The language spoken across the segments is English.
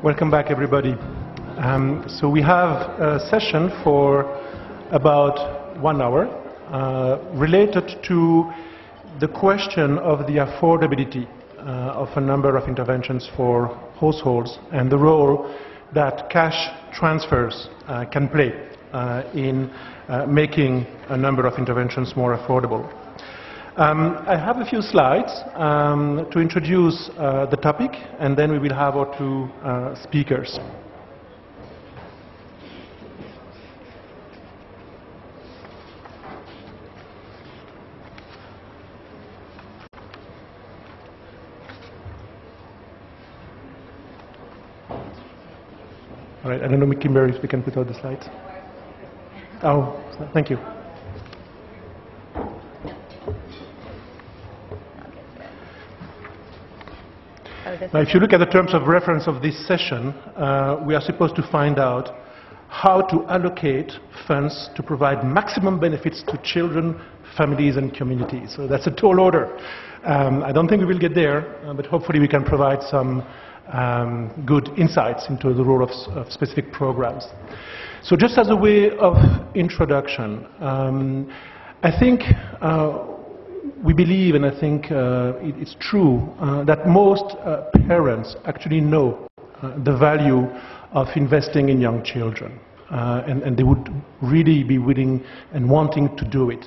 Welcome back, everybody. Um, so we have a session for about one hour uh, related to the question of the affordability uh, of a number of interventions for households and the role that cash transfers uh, can play uh, in uh, making a number of interventions more affordable. Um, I have a few slides um, to introduce uh, the topic, and then we will have our two uh, speakers. All right, I don't know, Kimberly, if we can put out the slides. Oh, thank you. Now, if you look at the terms of reference of this session, uh, we are supposed to find out how to allocate funds to provide maximum benefits to children, families, and communities. So that's a tall order. Um, I don't think we will get there, uh, but hopefully we can provide some um, good insights into the role of, of, specific programs. So just as a way of introduction, um, I think uh, we believe, and I think uh, it, it's true, uh, that most uh, parents actually know uh, the value of investing in young children. Uh, and, and, they would really be willing and wanting to do it.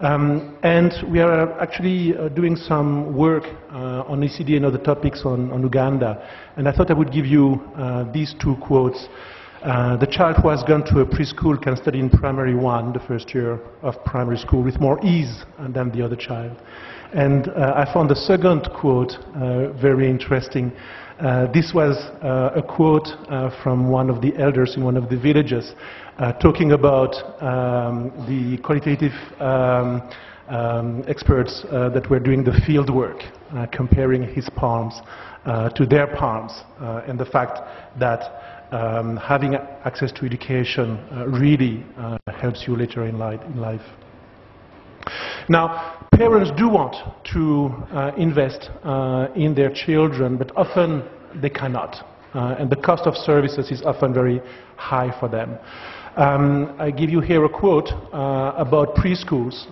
Um, and we are actually uh, doing some work on ECD and other topics on, on, Uganda. And I thought I would give you these two quotes. Uh, the child who has gone to a preschool can study in primary one, the first year of primary school, with more ease than the other child. And uh, I found the second quote uh, very interesting. Uh, this was uh, a quote from one of the elders in one of the villages talking about um, the qualitative um, um, experts that were doing the field work, comparing his palms to their palms, and the fact that um, having access to education uh, really uh, helps you later in, life. In life. Now, parents do want to uh, invest uh, in their children, but often they cannot. Uh, and the cost of services is often very high for them. Um, I give you here a quote uh, about preschools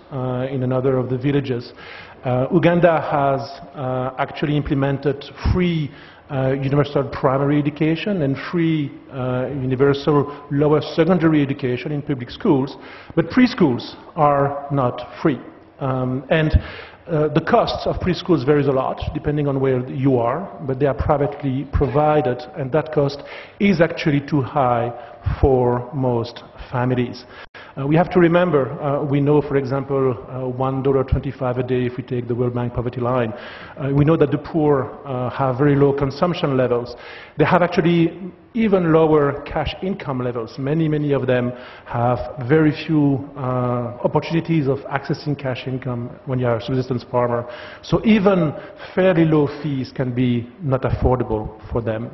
in another of the villages. Uganda has actually implemented free uh, universal primary education and free uh, universal lower secondary education in public schools, but preschools are not free. Um, and uh, the costs of preschools varies a lot depending on where you are, but they are privately provided, and that cost is actually too high for most families. Uh, we have to remember, uh, we know, for example, uh, $1.25 a day if we take the World Bank poverty line. Uh, we know that the poor uh, have very low consumption levels. They have actually even lower cash income levels. Many, many of them have very few opportunities of accessing cash income when you are a subsistence farmer. So even fairly low fees can be not affordable for them.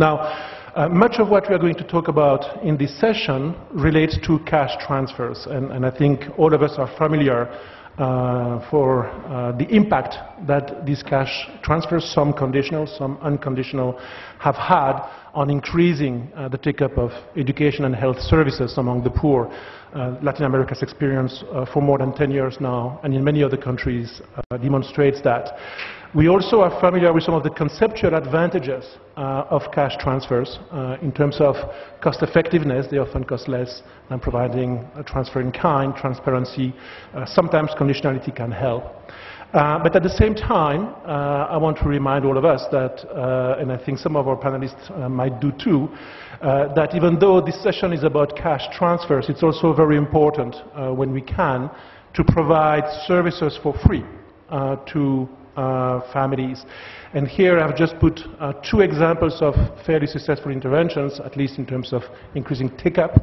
Now, uh, much of what we are going to talk about in this session relates to cash transfers, and, and I think all of us are familiar uh, for uh, the impact that these cash transfers, some conditional, some unconditional, have had on increasing uh, the take-up of education and health services among the poor. Uh, Latin America's experience uh, for more than 10 years now, and in many other countries, demonstrates that. We also are familiar with some of the conceptual advantages uh, of cash transfers uh, in terms of cost effectiveness. They often cost less than providing a transfer in kind, transparency. Uh, sometimes conditionality can help. Uh, but at the same time, uh, I want to remind all of us that, uh, and I think some of our panelists might do too, that even though this session is about cash transfers, it's also very important when we can to provide services for free to families. And here I've just put uh, two examples of fairly successful interventions, at least in terms of increasing take-up.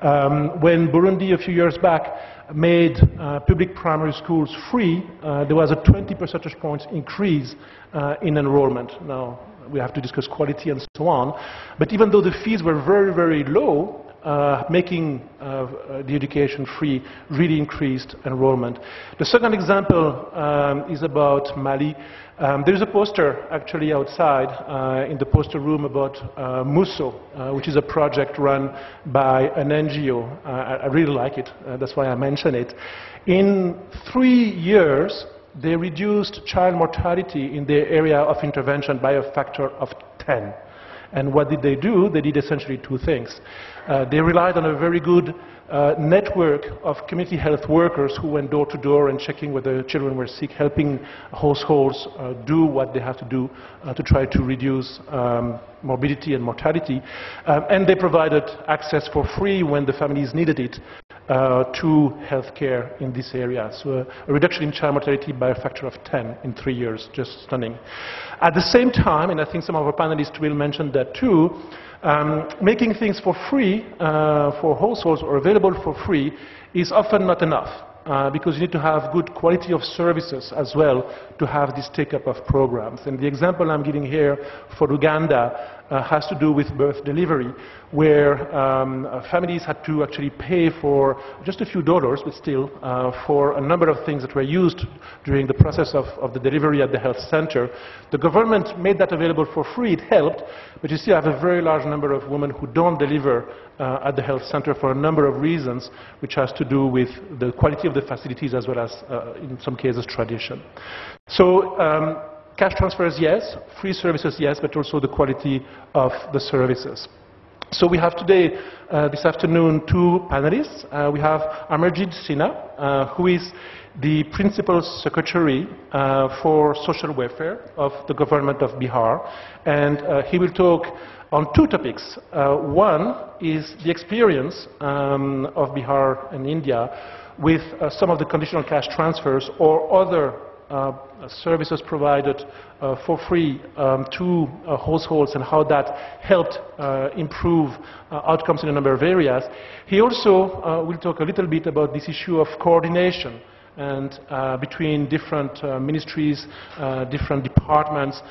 Um, when Burundi a few years back made uh, public primary schools free, uh, there was a 20 percentage points increase uh, in enrollment. Now, we have to discuss quality and so on. But even though the fees were very, very low, uh, making uh, the education free really increased enrollment. The second example um, is about Mali. Um, there is a poster actually outside uh, in the poster room about uh, Muso, uh, which is a project run by an NGO. Uh, I, I, really like it, that's why I mention it. In three years, they reduced child mortality in their area of intervention by a factor of 10. And what did they do? They did essentially two things. Uh, they relied on a very good uh, network of community health workers who went door to door and checking whether children were sick, helping households uh, do what they have to do uh, to try to reduce um, morbidity and mortality. Um, and they provided access for free when the families needed it uh, to healthcare in this area. So a, a, reduction in child mortality by a factor of 10 in three years, just stunning. At the same time, and I think some of our panelists will mention that too, um, making things for free uh, for households or available for free is often not enough uh, because you need to have good quality of services as well to have this take-up of programs. And the example I'm giving here for Uganda uh, has to do with birth delivery, where um, uh, families had to actually pay for just a few dollars, but still, uh, for a number of things that were used during the process of, of, the delivery at the health center. The government made that available for free, it helped, but you still have a very large number of women who don't deliver uh, at the health center for a number of reasons, which has to do with the quality of the facilities as well as, uh, in some cases, tradition. So, um, Cash transfers, yes. Free services, yes, but also the quality of the services. So we have today, uh, this afternoon, two panelists. Uh, we have Amarjit Sinha, uh, who is the Principal Secretary uh, for Social Welfare of the government of Bihar. And uh, he will talk on two topics. Uh, one is the experience um, of Bihar and India with some of the conditional cash transfers or other services provided uh, for free um, to uh, households and how that helped improve outcomes in a number of areas. He also will talk a little bit about this issue of coordination and uh, between different uh, ministries, uh, different departments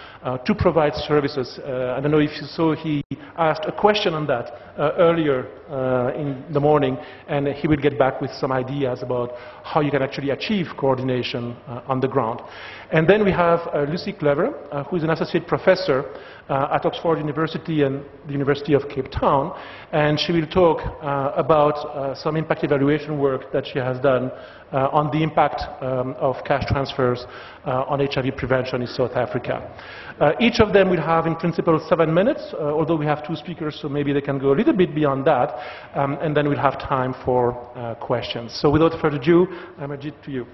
to provide services. I don't know if you saw he asked a question on that earlier in the morning, and he will get back with some ideas about how you can actually achieve coordination on the ground. And then we have Lucie Cluver, who is an associate professor uh, at Oxford University and the University of Cape Town, and she will talk uh, about uh, some impact evaluation work that she has done uh, on the impact um, of cash transfers uh, on HIV prevention in South Africa. Uh, each of them will have, in principle, seven minutes, although we have two speakers, so maybe they can go a little bit beyond that, um, and then we'll have time for questions. So without further ado, Amarjit, to you.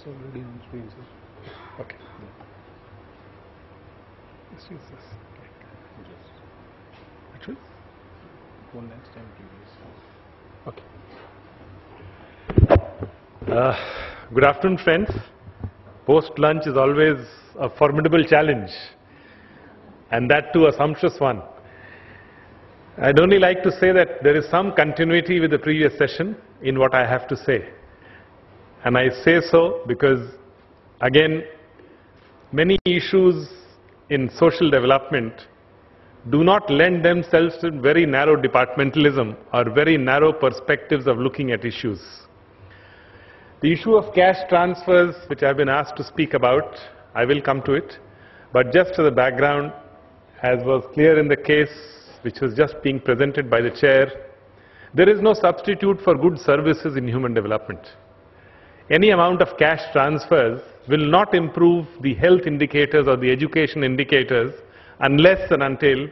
It's already on screen, sir. Okay. Let's use this. Actually, one next time, please. Okay. Uh, good afternoon, friends. Post lunch is always a formidable challenge, and that too a sumptuous one. I'd only like to say that there is some continuity with the previous session in what I have to say. And I say so because, again, many issues in social development do not lend themselves to very narrow departmentalism or very narrow perspectives of looking at issues. The issue of cash transfers, which I've been asked to speak about, I will come to it. But just as a background, as was clear in the case which was just being presented by the chair, there is no substitute for good services in human development any amount of cash transfers will not improve the health indicators or the education indicators unless and until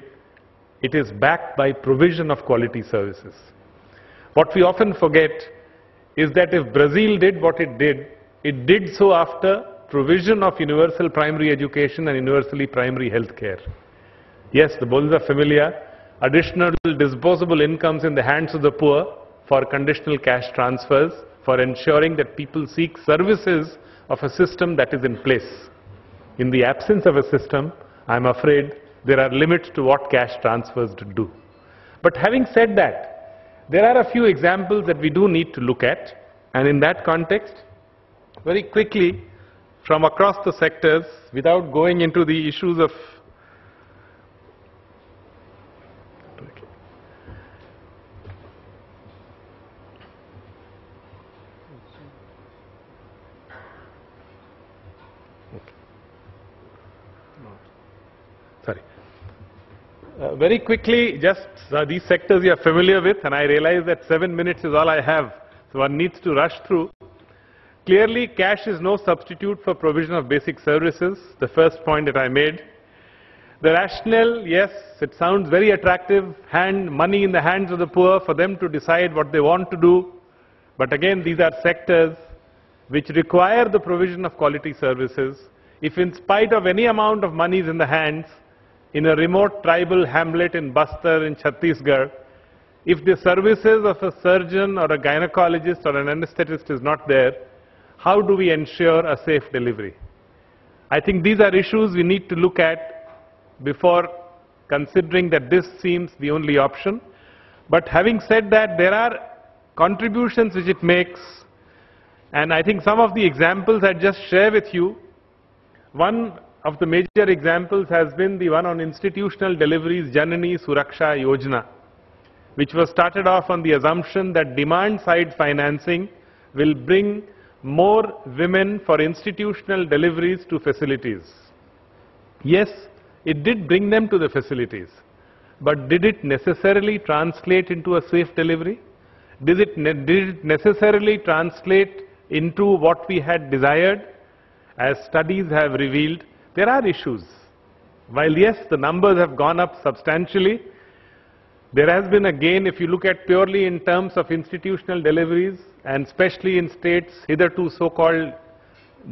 it is backed by provision of quality services. What we often forget is that if Brazil did what it did, it did so after provision of universal primary education and universally primary health care. Yes, the Bolsa Familia, additional disposable incomes in the hands of the poor for conditional cash transfers for ensuring that people seek services of a system that is in place. In the absence of a system, I'm afraid there are limits to what cash transfers do. But having said that, there are a few examples that we do need to look at. And in that context, very quickly, from across the sectors, without going into the issues of sorry. Uh, very quickly, just uh, these sectors you are familiar with, and I realize that seven minutes is all I have, so one needs to rush through. Clearly, cash is no substitute for provision of basic services, the first point that I made. The rationale, yes, it sounds very attractive, hand money in the hands of the poor for them to decide what they want to do. But again, these are sectors which require the provision of quality services. If in spite of any amount of money is in the hands, in a remote tribal hamlet in Bastar in Chhattisgarh, if the services of a surgeon or a gynecologist or an anesthetist is not there, how do we ensure a safe delivery? I think these are issues we need to look at before considering that this seems the only option. But having said that, there are contributions which it makes, and I think some of the examples I just share with you. One of the major examples has been the one on institutional deliveries, Janani Suraksha Yojana, which was started off on the assumption that demand-side financing will bring more women for institutional deliveries to facilities. Yes, it did bring them to the facilities, but did it necessarily translate into a safe delivery? Did it, did it necessarily translate into what we had desired? As studies have revealed, there are issues. While yes, the numbers have gone up substantially, there has been a gain if you look at purely in terms of institutional deliveries and especially in states hitherto so-called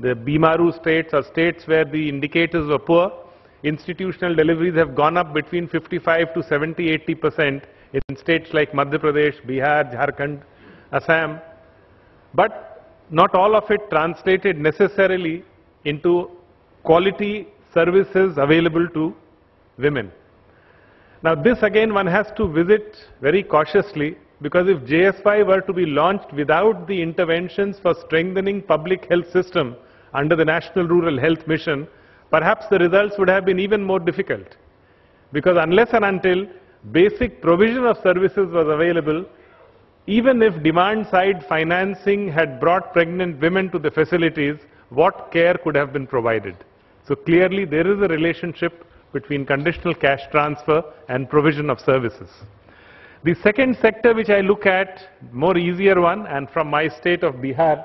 the Bimaru states or states where the indicators were poor, institutional deliveries have gone up between 55 to 70, 80 percent in states like Madhya Pradesh, Bihar, Jharkhand, Assam. But not all of it translated necessarily into quality services available to women. Now this again one has to visit very cautiously because if JSY were to be launched without the interventions for strengthening public health system under the National Rural Health Mission, perhaps the results would have been even more difficult. Because unless and until basic provision of services was available, even if demand side financing had brought pregnant women to the facilities, what care could have been provided? So clearly there is a relationship between conditional cash transfer and provision of services. The second sector which I look at, more easier one, and from my state of Bihar,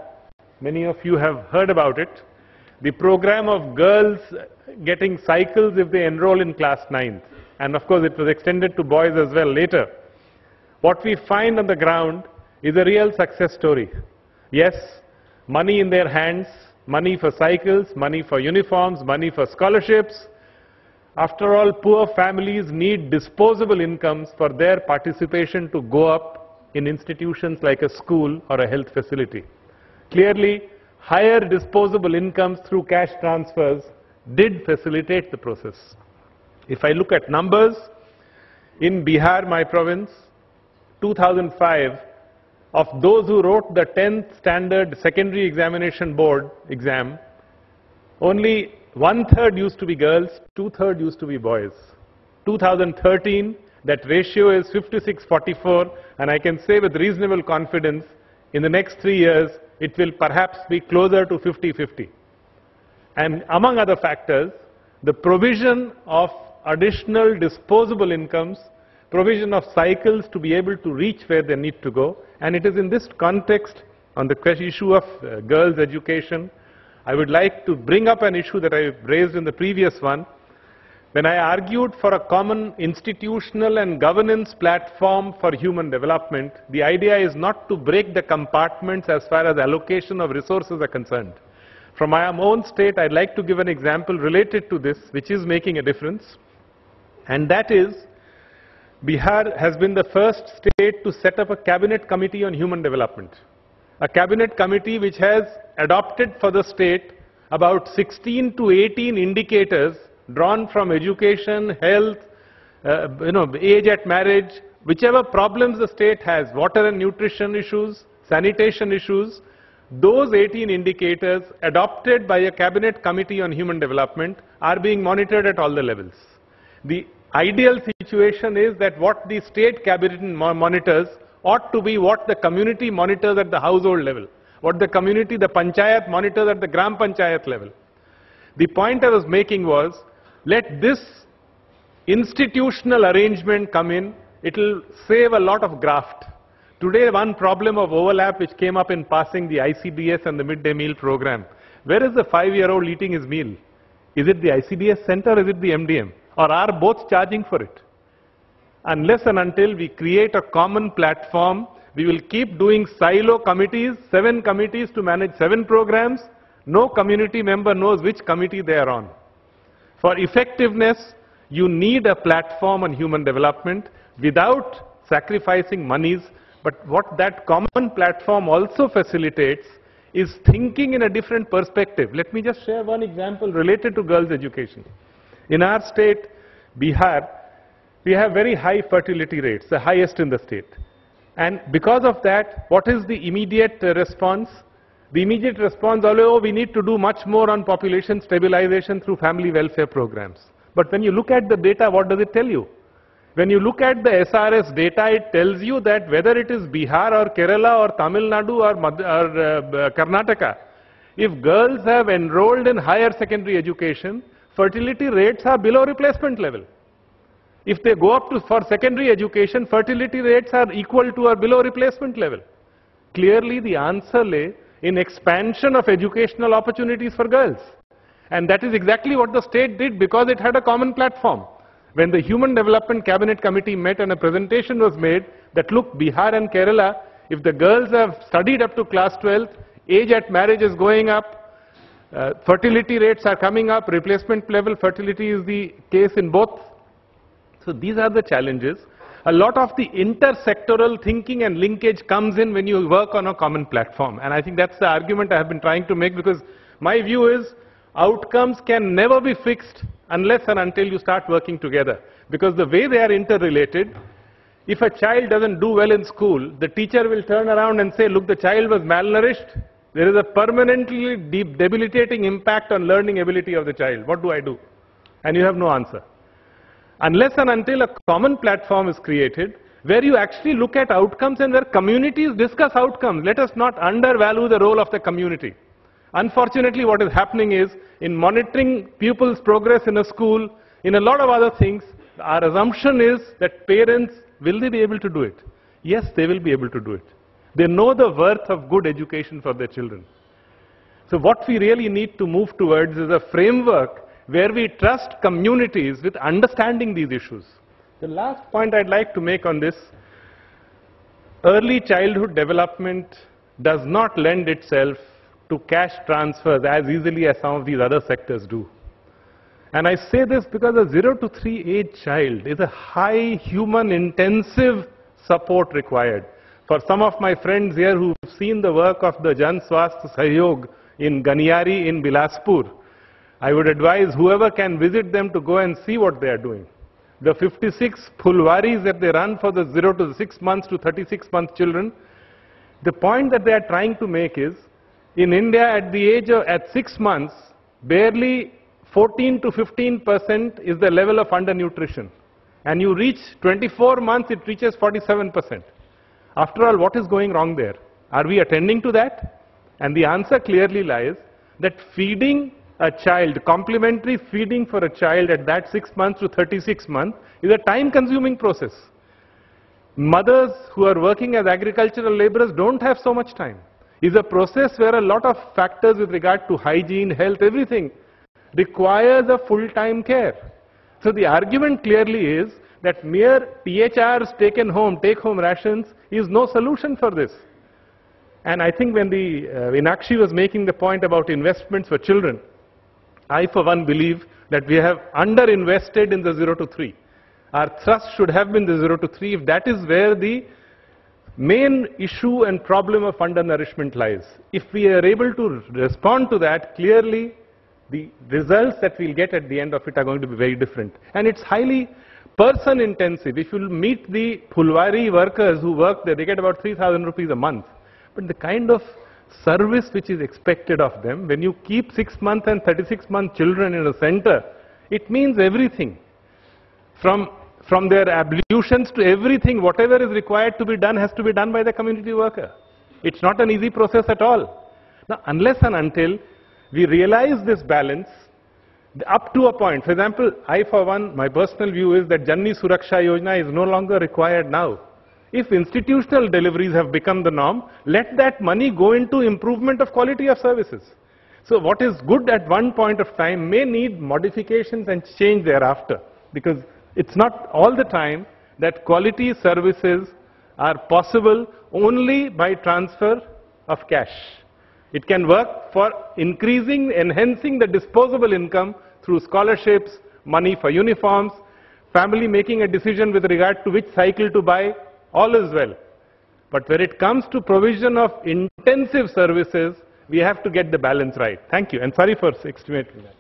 many of you have heard about it, the program of girls getting cycles if they enroll in class 9th. And of course, it was extended to boys as well later. What we find on the ground is a real success story. Yes, money in their hands, money for cycles, money for uniforms, money for scholarships. After all, poor families need disposable incomes for their participation to go up in institutions like a school or a health facility. Clearly, higher disposable incomes through cash transfers did facilitate the process. If I look at numbers, in Bihar, my province, 2005, of those who wrote the 10th standard secondary examination board exam, only one third used to be girls, two third used to be boys. 2013, that ratio is 56-44, and I can say with reasonable confidence, in the next three years, it will perhaps be closer to 50-50. And among other factors, the provision of additional disposable incomes, provision of cycles to be able to reach where they need to go, and it is in this context, on the issue of uh, girls' education, I would like to bring up an issue that I raised in the previous one, when I argued for a common institutional and governance platform for human development, the idea is not to break the compartments as far as allocation of resources are concerned. From my own state, I'd like to give an example related to this, which is making a difference. And that is, Bihar has been the first state to set up a cabinet committee on human development. a cabinet committee which has adopted for the state about 16 to 18 indicators drawn from education, health, uh, you know, age at marriage, whichever problems the state has, water and nutrition issues, sanitation issues, those 18 indicators adopted by a cabinet committee on human development are being monitored at all the levels. The ideal situation is that what the state cabinet monitors ought to be what the community monitors at the household level, what the community, the panchayat monitors at the gram panchayat level. The point I was making was, let this institutional arrangement come in, it will save a lot of graft. Today, one problem of overlap which came up in passing the ICDS and the midday meal program. Where is the five-year-old eating his meal? Is it the ICDS center or is it the MDM? Or are both charging for it? Unless and until we create a common platform, we will keep doing silo committees, seven committees to manage seven programs. No community member knows which committee they are on. For effectiveness, you need a platform on human development without sacrificing monies. But what that common platform also facilitates is thinking in a different perspective. Let me just share one example related to girls' education. In our state, Bihar, we have very high fertility rates, the highest in the state. And because of that, what is the immediate uh, response? The immediate response, although we need to do much more on population stabilization through family welfare programs. But when you look at the data, what does it tell you? When you look at the SRS data, it tells you that whether it is Bihar or Kerala or Tamil Nadu or, or uh, Karnataka, if girls have enrolled in higher secondary education, fertility rates are below replacement level. If they go up to for secondary education, fertility rates are equal to or below replacement level. Clearly, the answer lay in expansion of educational opportunities for girls. And that is exactly what the state did because it had a common platform. When the Human Development Cabinet Committee met and a presentation was made that look, Bihar and Kerala, if the girls have studied up to class 12, age at marriage is going up, uh, fertility rates are coming up, replacement level fertility is the case in both so these are the challenges. A lot of the intersectoral thinking and linkage comes in when you work on a common platform. And I think that's the argument I have been trying to make because my view is outcomes can never be fixed unless and until you start working together. Because the way they are interrelated, if a child doesn't do well in school, the teacher will turn around and say, look, the child was malnourished. There is a permanently deep debilitating impact on learning ability of the child. What do I do? And you have no answer. Unless and until a common platform is created, where you actually look at outcomes and where communities discuss outcomes. Let us not undervalue the role of the community. Unfortunately, what is happening is, in monitoring pupils' progress in a school, in a lot of other things, our assumption is that parents, will they be able to do it? Yes, they will be able to do it. They know the worth of good education for their children. So what we really need to move towards is a framework where we trust communities with understanding these issues. The last point I'd like to make on this, early childhood development does not lend itself to cash transfers as easily as some of these other sectors do. And I say this because a 0 to 3 age child is a high human intensive support required. For some of my friends here who've seen the work of the Jan Swasthya Sahyog in Ganiyari in Bilaspur, I would advise whoever can visit them to go and see what they are doing. The 56 phulwaris that they run for the 0 to 6 months to 36 month children, the point that they are trying to make is, in India at the age of, at 6 months, barely 14 to 15 percent is the level of undernutrition. And you reach 24 months, it reaches 47 percent. After all, what is going wrong there? Are we attending to that? And the answer clearly lies that feeding a child, complementary feeding for a child at that 6 months to 36 months is a time consuming process. Mothers who are working as agricultural laborers don't have so much time. It's a process where a lot of factors with regard to hygiene, health, everything requires a full-time care. So the argument clearly is that mere THRs taken home, take-home rations is no solution for this. And I think when the uh, Inakshi was making the point about investments for children, I for one believe that we have underinvested in the 0 to 3. Our thrust should have been the 0 to 3. If that is where the main issue and problem of undernourishment lies. If we are able to respond to that, clearly the results that we'll get at the end of it are going to be very different. And it's highly person intensive. If you meet the Phulwari workers who work there, they get about 3,000 rupees a month. But the kind of service which is expected of them, when you keep 6 month and 36 month children in a center, it means everything. From, from their ablutions to everything, whatever is required to be done has to be done by the community worker. It's not an easy process at all. Now, unless and until we realize this balance, up to a point. For example, I for one, my personal view is that Janani Suraksha Yojana is no longer required now. If institutional deliveries have become the norm, let that money go into improvement of quality of services. So what is good at one point of time may need modifications and change thereafter because it's not all the time that quality services are possible only by transfer of cash. It can work for increasing, enhancing the disposable income through scholarships, money for uniforms, family making a decision with regard to which cycle to buy, all is well. But when it comes to provision of intensive services, we have to get the balance right. Thank you, and sorry for estimating that.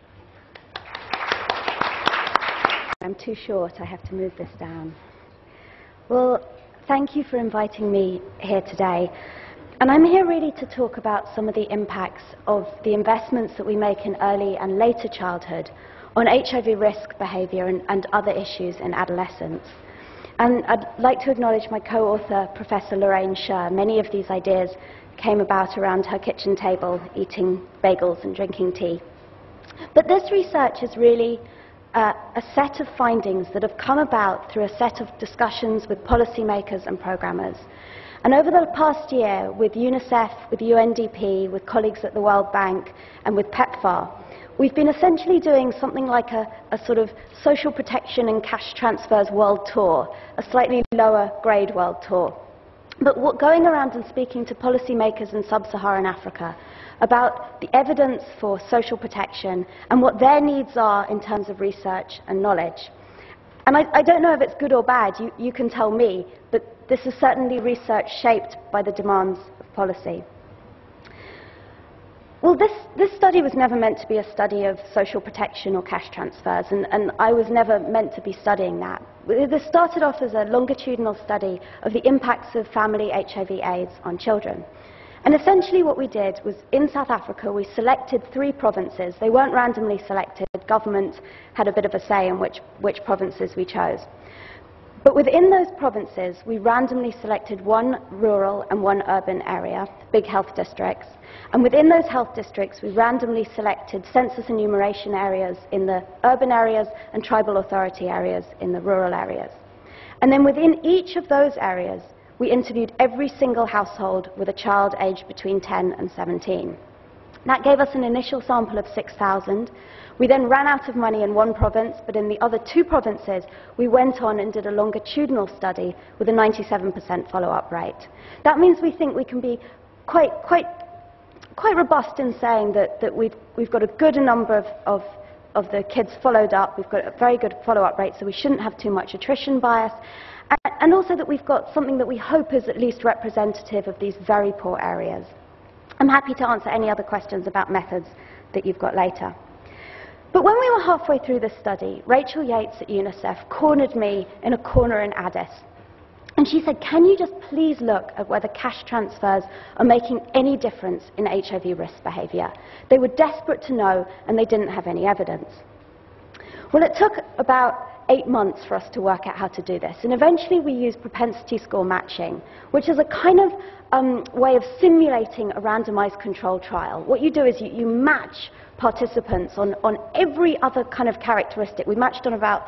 I'm too short, I have to move this down. Well, thank you for inviting me here today. And I'm here really to talk about some of the impacts of the investments that we make in early and later childhood on HIV risk behaviour and, and, other issues in adolescence. And I'd like to acknowledge my co-author, Professor Lorraine Sherr. Many of these ideas came about around her kitchen table, eating bagels and drinking tea. But this research is really uh, a set of findings that have come about through a set of discussions with policymakers and programmers. And over the past year, with UNICEF, with UNDP, with colleagues at the World Bank, and with PEPFAR, we've been essentially doing something like a, a, sort of social protection and cash transfers world tour, a slightly lower grade world tour. But what, going around and speaking to policymakers in sub-Saharan Africa about the evidence for social protection and what their needs are in terms of research and knowledge. And I, I don't know if it's good or bad, you, you can tell me, but this is certainly research shaped by the demands of policy. Well, this, this study was never meant to be a study of social protection or cash transfers, and, and I was never meant to be studying that. This started off as a longitudinal study of the impacts of family HIV AIDS on children. And essentially what we did was in South Africa we selected three provinces. They weren't randomly selected. Government had a bit of a say in which, which provinces we chose. But within those provinces, we randomly selected one rural and one urban area, big health districts. And within those health districts, we randomly selected census enumeration areas in the urban areas and tribal authority areas in the rural areas. And then within each of those areas, we interviewed every single household with a child aged between 10 and 17. That gave us an initial sample of 6,000. We then ran out of money in one province, but in the other two provinces, we went on and did a longitudinal study with a 97% follow-up rate. That means we think we can be quite, quite, quite robust in saying that, that we've, we've got a good number of, of, of the kids followed up, we've got a very good follow-up rate, so we shouldn't have too much attrition bias, and also that we've got something that we hope is at least representative of these very poor areas. I'm happy to answer any other questions about methods that you've got later. But when we were halfway through this study, Rachel Yates at UNICEF cornered me in a corner in Addis. And she said, can you just please look at whether cash transfers are making any difference in HIV risk behaviour? They were desperate to know, and they didn't have any evidence. Well, it took about eight months for us to work out how to do this. And eventually we used propensity score matching, which is a kind of um, way of simulating a randomized control trial. What you do is you, you match participants on, on every other kind of characteristic. We matched on about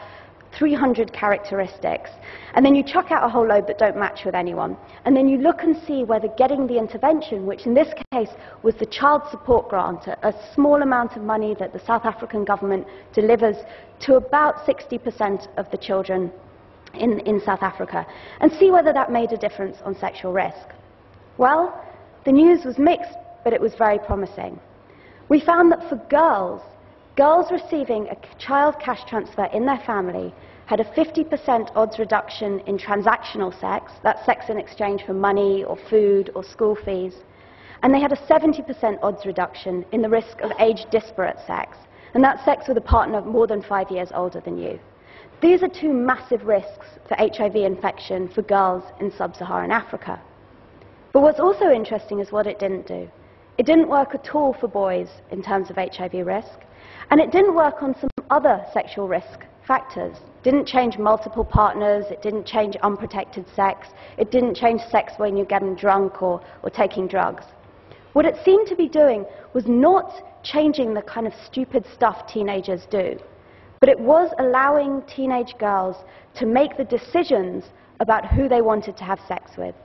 300 characteristics. And then you chuck out a whole load that don't match with anyone. And then you look and see whether getting the intervention, which in this case was the child support grant, a, small amount of money that the South African government delivers to about 60% of the children in, in South Africa, and see whether that made a difference on sexual risk. Well, the news was mixed, but it was very promising. We found that for girls, Girls receiving a child cash transfer in their family had a 50% odds reduction in transactional sex, that's sex in exchange for money or food or school fees, and they had a 70% odds reduction in the risk of age disparate sex, and that's sex with a partner more than five years older than you. These are two massive risks for HIV infection for girls in sub-Saharan Africa. But what's also interesting is what it didn't do. It didn't work at all for boys in terms of HIV risk, and it didn't work on some other sexual risk factors. It didn't change multiple partners, it didn't change unprotected sex, it didn't change sex when you're getting drunk or, or taking drugs. What it seemed to be doing was not changing the kind of stupid stuff teenagers do, but it was allowing teenage girls to make the decisions about who they wanted to have sex with.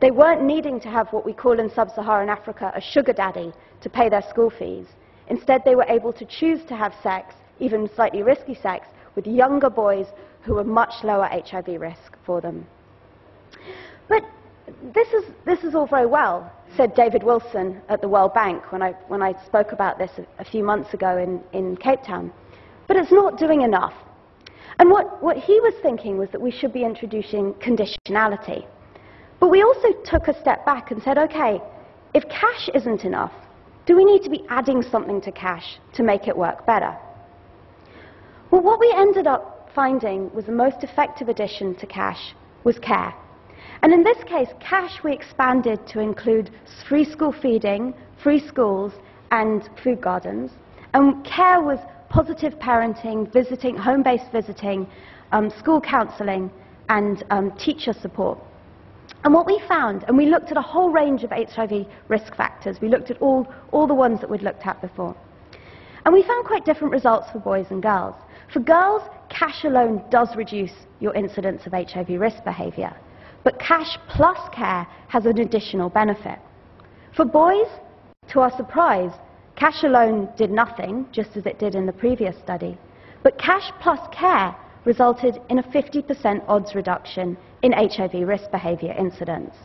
They weren't needing to have what we call in sub-Saharan Africa a sugar daddy to pay their school fees. Instead, they were able to choose to have sex, even slightly risky sex, with younger boys who were much lower HIV risk for them. But this is, this is all very well, said David Wilson at the World Bank when I, when I spoke about this a, a few months ago in, in Cape Town. But it's not doing enough. And what, what he was thinking was that we should be introducing conditionality. But we also took a step back and said, okay, if cash isn't enough, do we need to be adding something to cash to make it work better? Well, what we ended up finding was the most effective addition to cash was care. And in this case, cash we expanded to include free school feeding, free schools, and food gardens. And care was positive parenting, visiting, home-based visiting, um, school counselling, and um, teacher support. And what we found, and we looked at a whole range of HIV risk factors, we looked at all, all the ones that we'd looked at before. And we found quite different results for boys and girls. For girls, cash alone does reduce your incidence of HIV risk behavior. But cash plus care has an additional benefit. For boys, to our surprise, cash alone did nothing, just as it did in the previous study. But cash plus care resulted in a 50% odds reduction in HIV risk behavior incidents.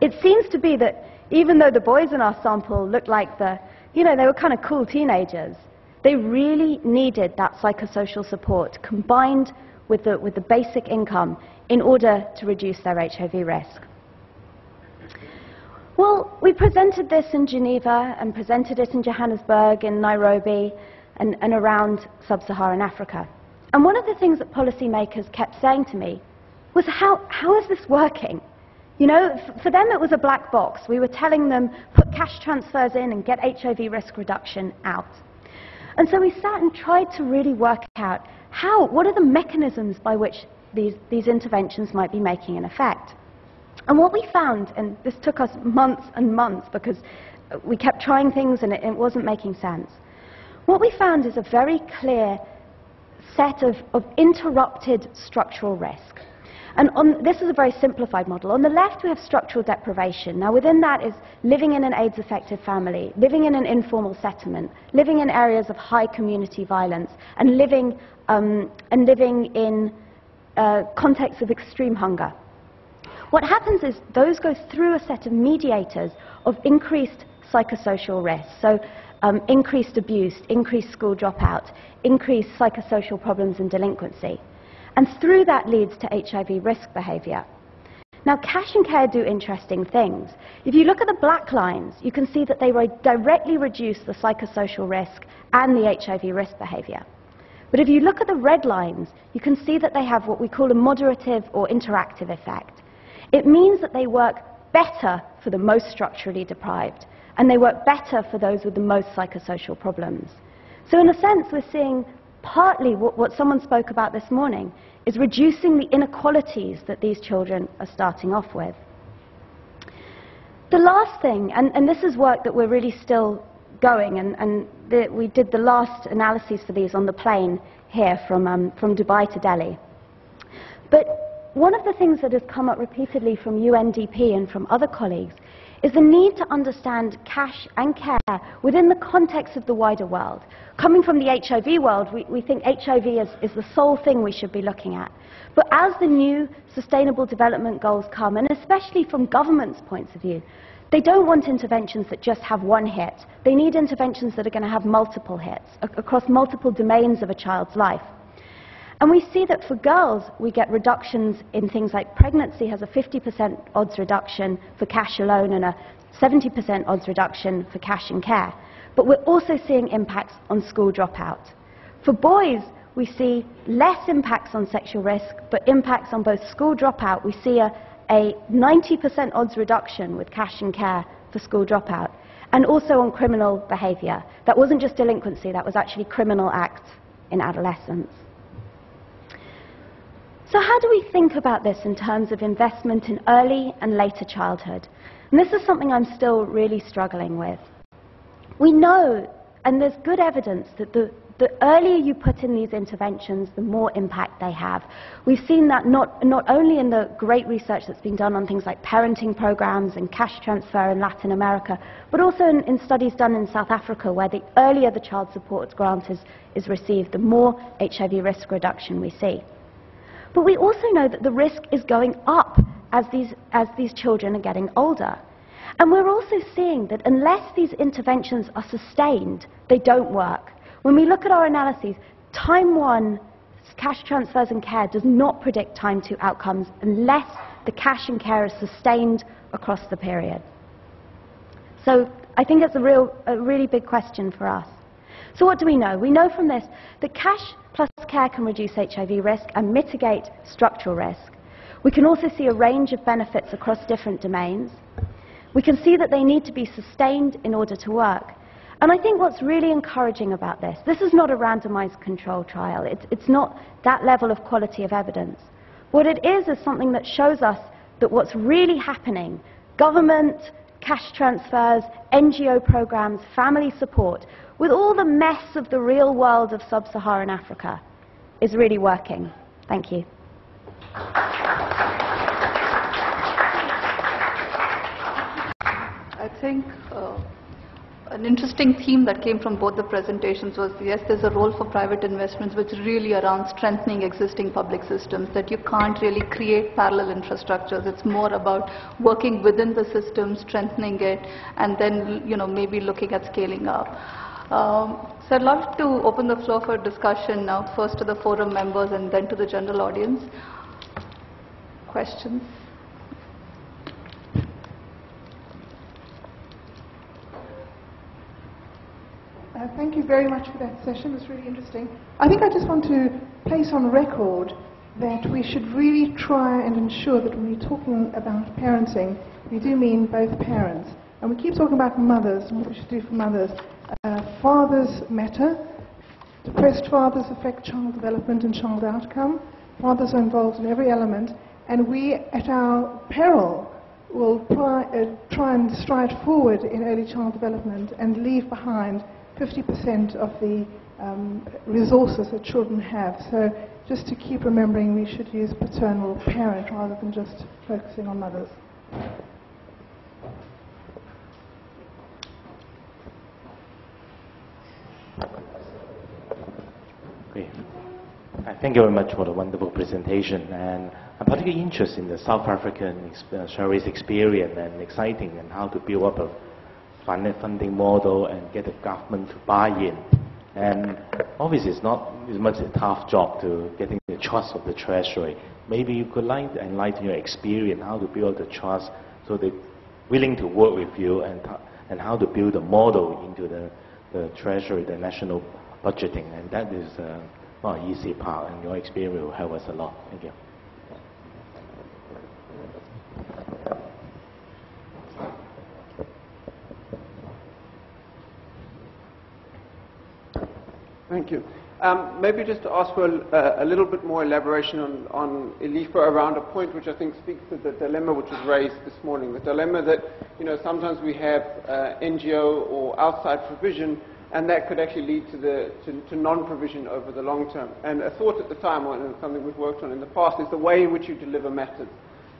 It seems to be that even though the boys in our sample looked like the, you know, they were kind of cool teenagers, they really needed that psychosocial support combined with the, with the basic income in order to reduce their HIV risk. Well, we presented this in Geneva and presented it in Johannesburg, in Nairobi, and, and around sub-Saharan Africa. And one of the things that policymakers kept saying to me was, how, how is this working? You know, for them it was a black box. We were telling them, put cash transfers in and get HIV risk reduction out. And so we sat and tried to really work out how, what are the mechanisms by which these, these interventions might be making an effect. And what we found, and this took us months and months because uh, we kept trying things and it, it wasn't making sense, what we found is a very clear set of, of interrupted structural risk. And on, this is a very simplified model. On the left, we have structural deprivation. Now, within that is living in an AIDS-affected family, living in an informal settlement, living in areas of high community violence, and living, um, and living in uh, contexts of extreme hunger. What happens is those go through a set of mediators of increased psychosocial risk. So um, increased abuse, increased school dropout, increased psychosocial problems and delinquency. And through that leads to HIV risk behavior. Now, cash and care do interesting things. If you look at the black lines, you can see that they directly reduce the psychosocial risk and the HIV risk behavior. But if you look at the red lines, you can see that they have what we call a moderative or interactive effect. It means that they work better for the most structurally deprived, and they work better for those with the most psychosocial problems. So in a sense, we're seeing partly what, what someone spoke about this morning, is reducing the inequalities that these children are starting off with. The last thing, and, and this is work that we're really still going, and, and the, we did the last analyses for these on the plane here from, um, from Dubai to Delhi. But one of the things that has come up repeatedly from UNDP and from other colleagues is the need to understand cash and care within the context of the wider world. Coming from the HIV world, we, we think HIV is, is the sole thing we should be looking at. But as the new Sustainable Development Goals come, and especially from governments' points of view, they don't want interventions that just have one hit. They need interventions that are going to have multiple hits across multiple domains of a child's life. And we see that for girls, we get reductions in things like pregnancy has a 50% odds reduction for cash alone and a 70% odds reduction for cash and care. But we're also seeing impacts on school dropout. For boys, we see less impacts on sexual risk, but impacts on both school dropout. We see a, a 90% odds reduction with cash and care for school dropout, and also on criminal behavior. That wasn't just delinquency, that was actually criminal acts in adolescence. So how do we think about this in terms of investment in early and later childhood? And this is something I'm still really struggling with. We know, and there's good evidence, that the, the earlier you put in these interventions, the more impact they have. We've seen that not, not only in the great research that's been done on things like parenting programs and cash transfer in Latin America, but also in, in studies done in South Africa, where the earlier the child support grant is, is received, the more HIV risk reduction we see. But we also know that the risk is going up as these, as these children are getting older. And we're also seeing that unless these interventions are sustained, they don't work. When we look at our analyses, time one cash transfers and care does not predict time two outcomes unless the cash and care is sustained across the period. So I think it's a, real, a really big question for us. So what do we know? We know from this that cash plus care can reduce HIV risk and mitigate structural risk. We can also see a range of benefits across different domains. We can see that they need to be sustained in order to work. And I think what's really encouraging about this, this is not a randomized control trial. It's, it's not that level of quality of evidence. What it is is something that shows us that what's really happening, government, cash transfers, NGO programs, family support, with all the mess of the real world of sub-Saharan Africa, is really working. Thank you. I think uh, an interesting theme that came from both the presentations was yes, there's a role for private investments, which is really around strengthening existing public systems, that you can't really create parallel infrastructures. It's more about working within the system, strengthening it, and then you know maybe looking at scaling up. Um, so I'd love to open the floor for discussion now, first to the forum members and then to the general audience. Questions? Uh, thank you very much for that session. It was really interesting. I think I just want to place on record that we should really try and ensure that when we're talking about parenting, we do mean both parents. And we keep talking about mothers and what we should do for mothers. Uh, fathers matter. Depressed fathers affect child development and child outcome. Fathers are involved in every element. And we, at our peril, will uh, try and stride forward in early child development and leave behind 50% of the um, resources that children have. So just to keep remembering we should use paternal parent rather than just focusing on mothers. Great. Thank you very much for the wonderful presentation. And I'm particularly interested in the South African uh, experience and exciting and how to build up a funding model and get the government to buy in. And obviously, it's not as much a tough job to getting the trust of the treasury. Maybe you could like enlighten your experience how to build the trust so they're willing to work with you and, and how to build a model into the, the treasury, the national budgeting. And that is uh, not an easy part, and your experience will help us a lot. Thank you. Thank you. Um, maybe just to ask for a, a, little bit more elaboration on, on around a point which I think speaks to the dilemma which was raised this morning. The dilemma that, you know, sometimes we have uh, NGO or outside provision and that could actually lead to, the, to, to non-provision over the long term. And a thought at the time, and something we've worked on in the past, is the way in which you deliver matters.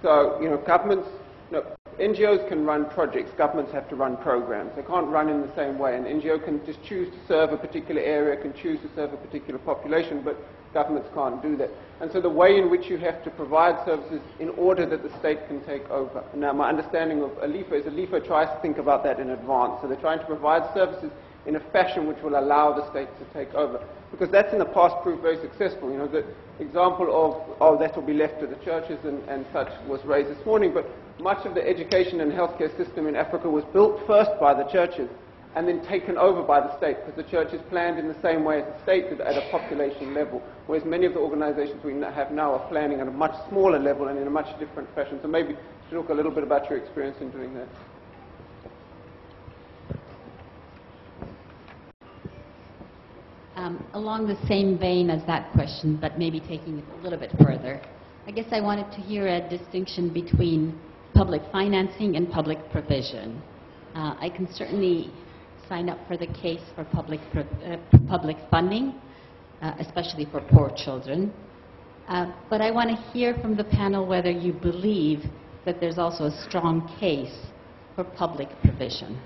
So, you know, governments, you know, NGOs can run projects, governments have to run programs. They can't run in the same way. An NGO can just choose to serve a particular area, can choose to serve a particular population, but governments can't do that. And so the way in which you have to provide services in order that the state can take over. Now, my understanding of ILIFA is ILIFA tries to think about that in advance. So they're trying to provide services in a fashion which will allow the state to take over. Because that's in the past proved very successful. You know, the example of, oh, that will be left to the churches and, and such was raised this morning, but much of the education and healthcare system in Africa was built first by the churches and then taken over by the state because the church is planned in the same way as the state at a population level, whereas many of the organizations we have now are planning at a much smaller level and in a much different fashion. So maybe talk a little bit about your experience in doing that. Um, along the same vein as that question, but maybe taking it a little bit further, I guess I wanted to hear a distinction between public financing and public provision. Uh, I can certainly sign up for the case for public, uh, public funding, uh, especially for poor children. Uh, but I want to hear from the panel whether you believe that there's also a strong case for public provision.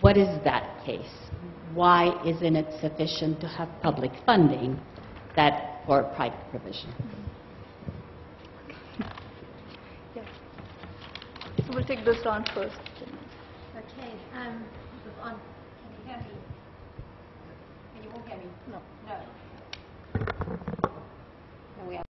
What is that case? Why isn't it sufficient to have public funding that for private provision? So we'll take this round first. Okay. Um, on No. No. we have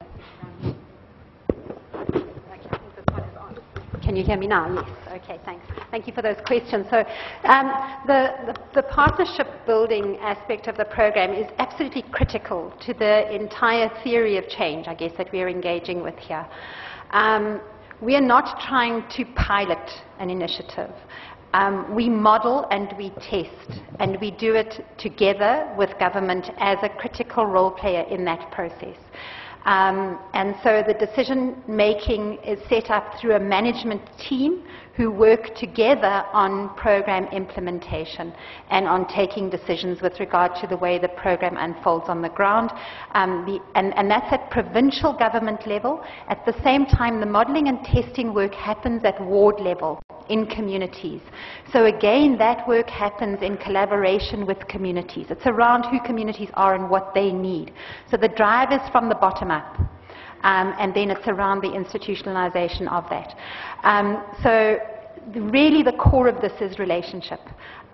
Can you hear me now? Yes. Okay, thanks. Thank you for those questions. So, um, the, the, the, partnership building aspect of the program is absolutely critical to the entire theory of change, I guess, that we are engaging with here. Um, we are not trying to pilot an initiative. Um, we model and we test, and we do it together with government as a critical role player in that process. Um, and so the decision making is set up through a management team who work together on program implementation and on taking decisions with regard to the way the program unfolds on the ground. Um, the, and, and that's at provincial government level. At the same time, the modeling and testing work happens at ward level in communities. So again, that work happens in collaboration with communities. It's around who communities are and what they need. So the drive is from the bottom up. Um, and then it's around the institutionalization of that. Um, so really the core of this is relationship.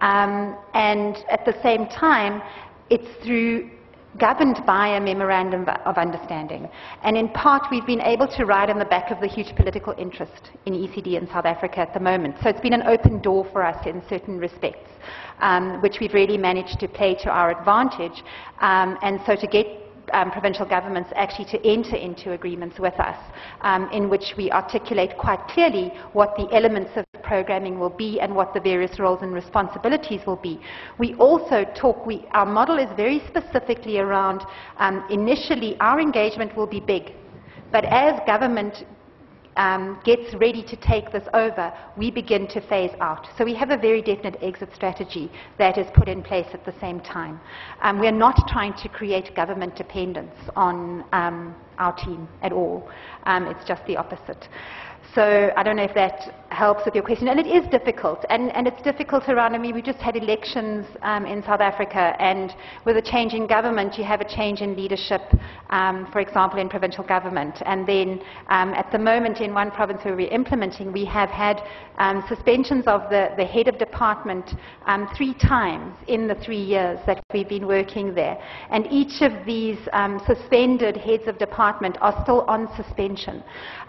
Um, and at the same time, it's through governed by a memorandum of understanding. And in part, we've been able to ride on the back of the huge political interest in ECD in South Africa at the moment. So it's been an open door for us in certain respects, um, which we've really managed to play to our advantage. Um, and so to get um, provincial governments actually to enter into agreements with us um, in which we articulate quite clearly what the elements of programming will be and what the various roles and responsibilities will be. We also talk, we, our model is very specifically around um, initially our engagement will be big. But as government um, gets ready to take this over, we begin to phase out. So we have a very definite exit strategy that is put in place at the same time. Um, we're not trying to create government dependence on um, our team at all. Um, it's just the opposite. So I don't know if that helps with your question. And it is difficult. And, and it's difficult around, I mean, we just had elections um, in South Africa, and with a change in government, you have a change in leadership, um, for example, in provincial government. And then um, at the moment, in one province where we're implementing, we have had um, suspensions of the, the head of department um, three times in the three years that we've been working there. And each of these um, suspended heads of department are still on suspension.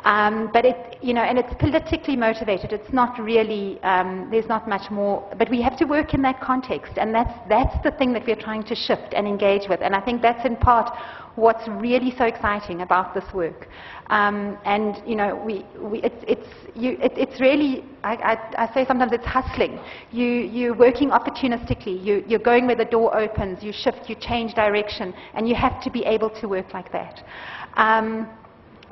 But it, you know, and it's politically motivated. It's not really, um, there's not much more, but we have to work in that context, and that's, that's the thing that we're trying to shift and engage with. And I think that's in part what's really so exciting about this work. Um, and, you know, we, we, it's, it's, you, it, it's really, I, I, I, say sometimes it's hustling. You, you're working opportunistically. You, you're going where the door opens. You shift, you change direction, and you have to be able to work like that. Um,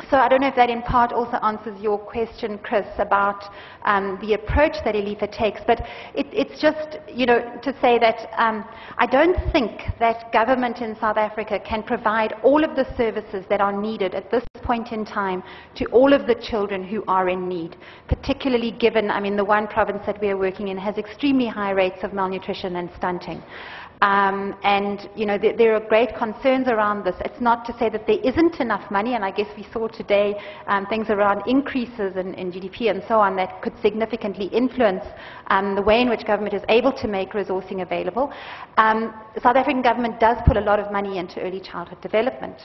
so I don't know if that in part also answers your question, Chris, about um, the approach that ILIFA takes, but it, it's just, you know, to say that um, I don't think that government in South Africa can provide all of the services that are needed at this point in time to all of the children who are in need, particularly given, I mean, the one province that we are working in has extremely high rates of malnutrition and stunting. Um, and you know, th there are great concerns around this. It's not to say that there isn't enough money, and I guess we saw today um, things around increases in, in, GDP and so on that could significantly influence um, the way in which government is able to make resourcing available. Um, the South African government does put a lot of money into early childhood development,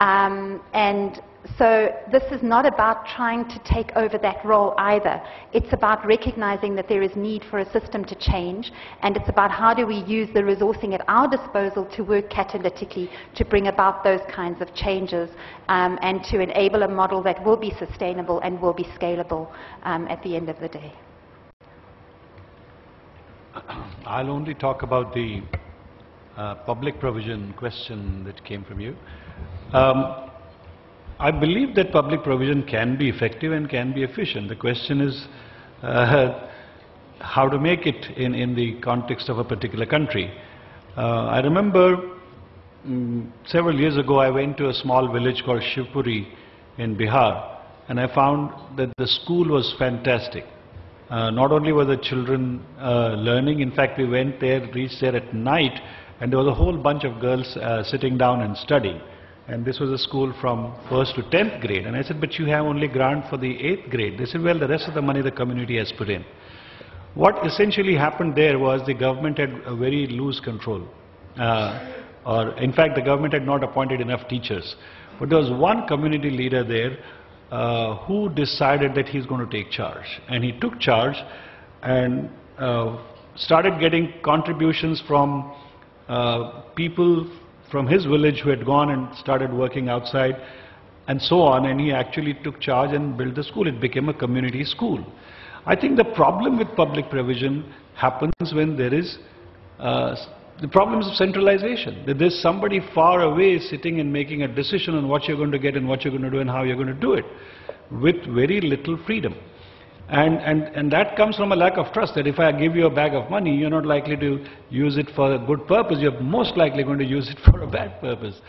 um, and so this is not about trying to take over that role either. It's about recognizing that there is need for a system to change, and it's about how do we use the resourcing at our disposal to work catalytically to bring about those kinds of changes um, and to enable a model that will be sustainable and will be scalable um, at the end of the day. I'll only talk about the uh, public provision question that came from you. Um, I believe that public provision can be effective and can be efficient. The question is uh, how to make it in, in the context of a particular country. Uh, I remember um, several years ago I went to a small village called Shivpuri in Bihar and I found that the school was fantastic. Uh, not only were the children uh, learning, in fact we went there, reached there at night and there was a whole bunch of girls uh, sitting down and studying. And this was a school from first to 10th grade. And I said, but you have only grant for the 8th grade. They said, well, the rest of the money the community has put in. What essentially happened there was the government had a very loose control. Uh, or in fact, the government had not appointed enough teachers. But there was one community leader there uh, who decided that he's going to take charge. And he took charge and uh, started getting contributions from uh, people from his village who had gone and started working outside and so on and he actually took charge and built the school. It became a community school. I think the problem with public provision happens when there is uh, the problems of centralization. That there's somebody far away sitting and making a decision on what you're going to get and what you're going to do and how you're going to do it with very little freedom. And, and, and that comes from a lack of trust, that if I give you a bag of money, you're not likely to use it for a good purpose, you're most likely going to use it for a bad purpose.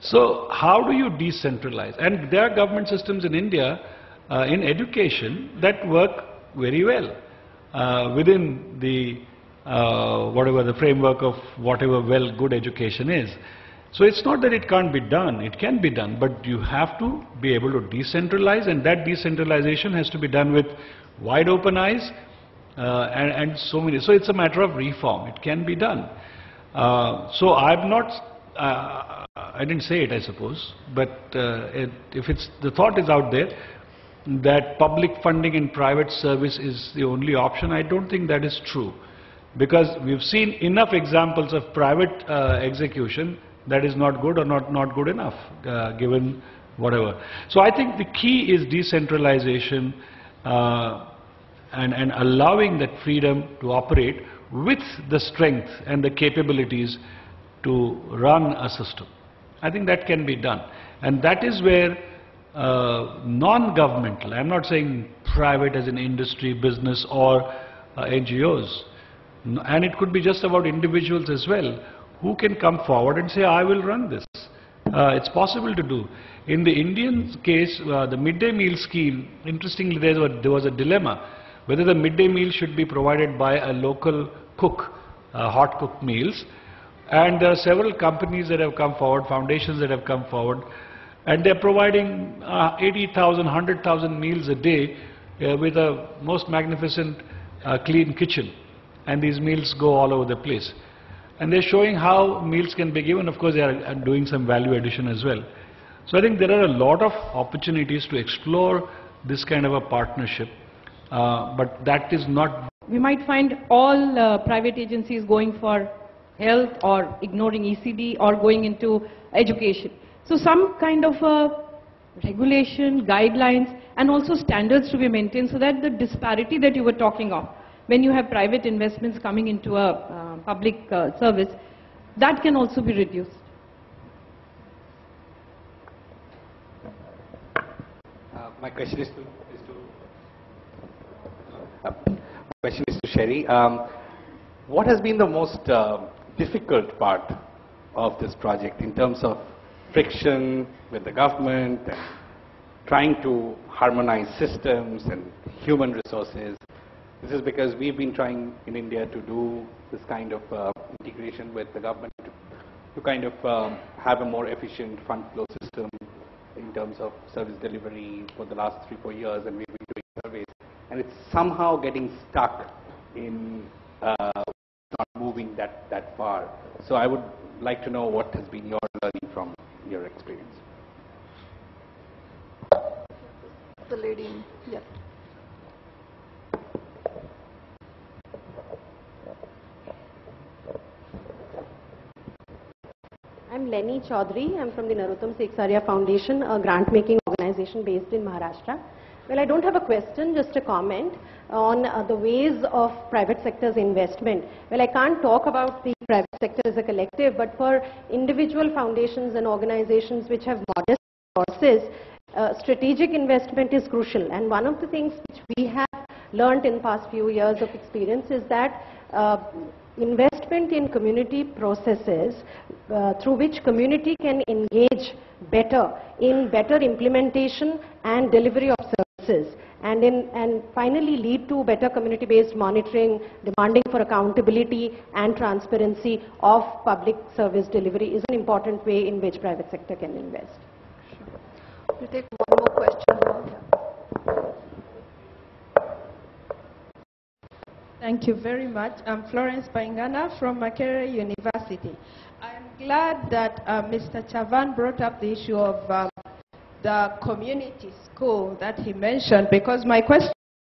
So how do you decentralize? And there are government systems in India, uh, in education, that work very well uh, within the, uh, whatever the framework of whatever well good education is. So it's not that it can't be done, it can be done, but you have to be able to decentralize and that decentralization has to be done with wide open eyes uh, and, and, so many. So it's a matter of reform, it can be done. Uh, so I'm not, uh, I didn't say it I suppose, but uh, it, if it's, the thought is out there that public funding in private service is the only option, I don't think that is true. Because we've seen enough examples of private uh, execution that is not good or not, not good enough uh, given whatever. So I think the key is decentralization uh, and, and allowing that freedom to operate with the strength and the capabilities to run a system. I think that can be done. And that is where uh, non-governmental, I'm not saying private as an industry, business or uh, NGOs, and it could be just about individuals as well, who can come forward and say, I will run this. Uh, it's possible to do. In the Indian case, uh, the midday meal scheme, interestingly, there was, there was, a dilemma whether the midday meal should be provided by a local cook, uh, hot cooked meals. And there are several companies that have come forward, foundations that have come forward, and they're providing uh, 80,000, 100,000 meals a day uh, with a most magnificent uh, clean kitchen. And these meals go all over the place. And they're showing how meals can be given. Of course, they are doing some value addition as well. So I think there are a lot of opportunities to explore this kind of a partnership. Uh, but that is not... We might find all uh, private agencies going for health or ignoring ECD or going into education. So some kind of a regulation, guidelines and also standards to be maintained so that the disparity that you were talking of when you have private investments coming into a uh, public uh, service, that can also be reduced. Uh, my question is to, is to uh, question is to Sherry. Um, what has been the most uh, difficult part of this project in terms of friction with the government and trying to harmonize systems and human resources. This is because we've been trying in India to do this kind of uh, integration with the government to, kind of um, have a more efficient fund flow system in terms of service delivery for the last three, four years, and we've been doing surveys. And it's somehow getting stuck in uh, not moving that, that far. So I would like to know what has been your learning from your experience. The lady, yes. I'm Lenny Chaudhary. I'm from the Narotam Sekhsaria Foundation, a grant-making organization based in Maharashtra. Well, I don't have a question, just a comment on uh, the ways of private sector's investment. Well, I can't talk about the private sector as a collective, but for individual foundations and organizations which have modest resources, uh, strategic investment is crucial. And one of the things which we have learned in the past few years of experience is that uh, investment in community processes uh, through which community can engage better in better implementation and delivery of services and, in, and finally lead to better community-based monitoring, demanding for accountability and transparency of public service delivery is an important way in which private sector can invest. We'll take one more question. Thank you very much. I'm Florence Baingana from Makerere University. Glad that uh, Mr. Chavan brought up the issue of um, the community school that he mentioned because my question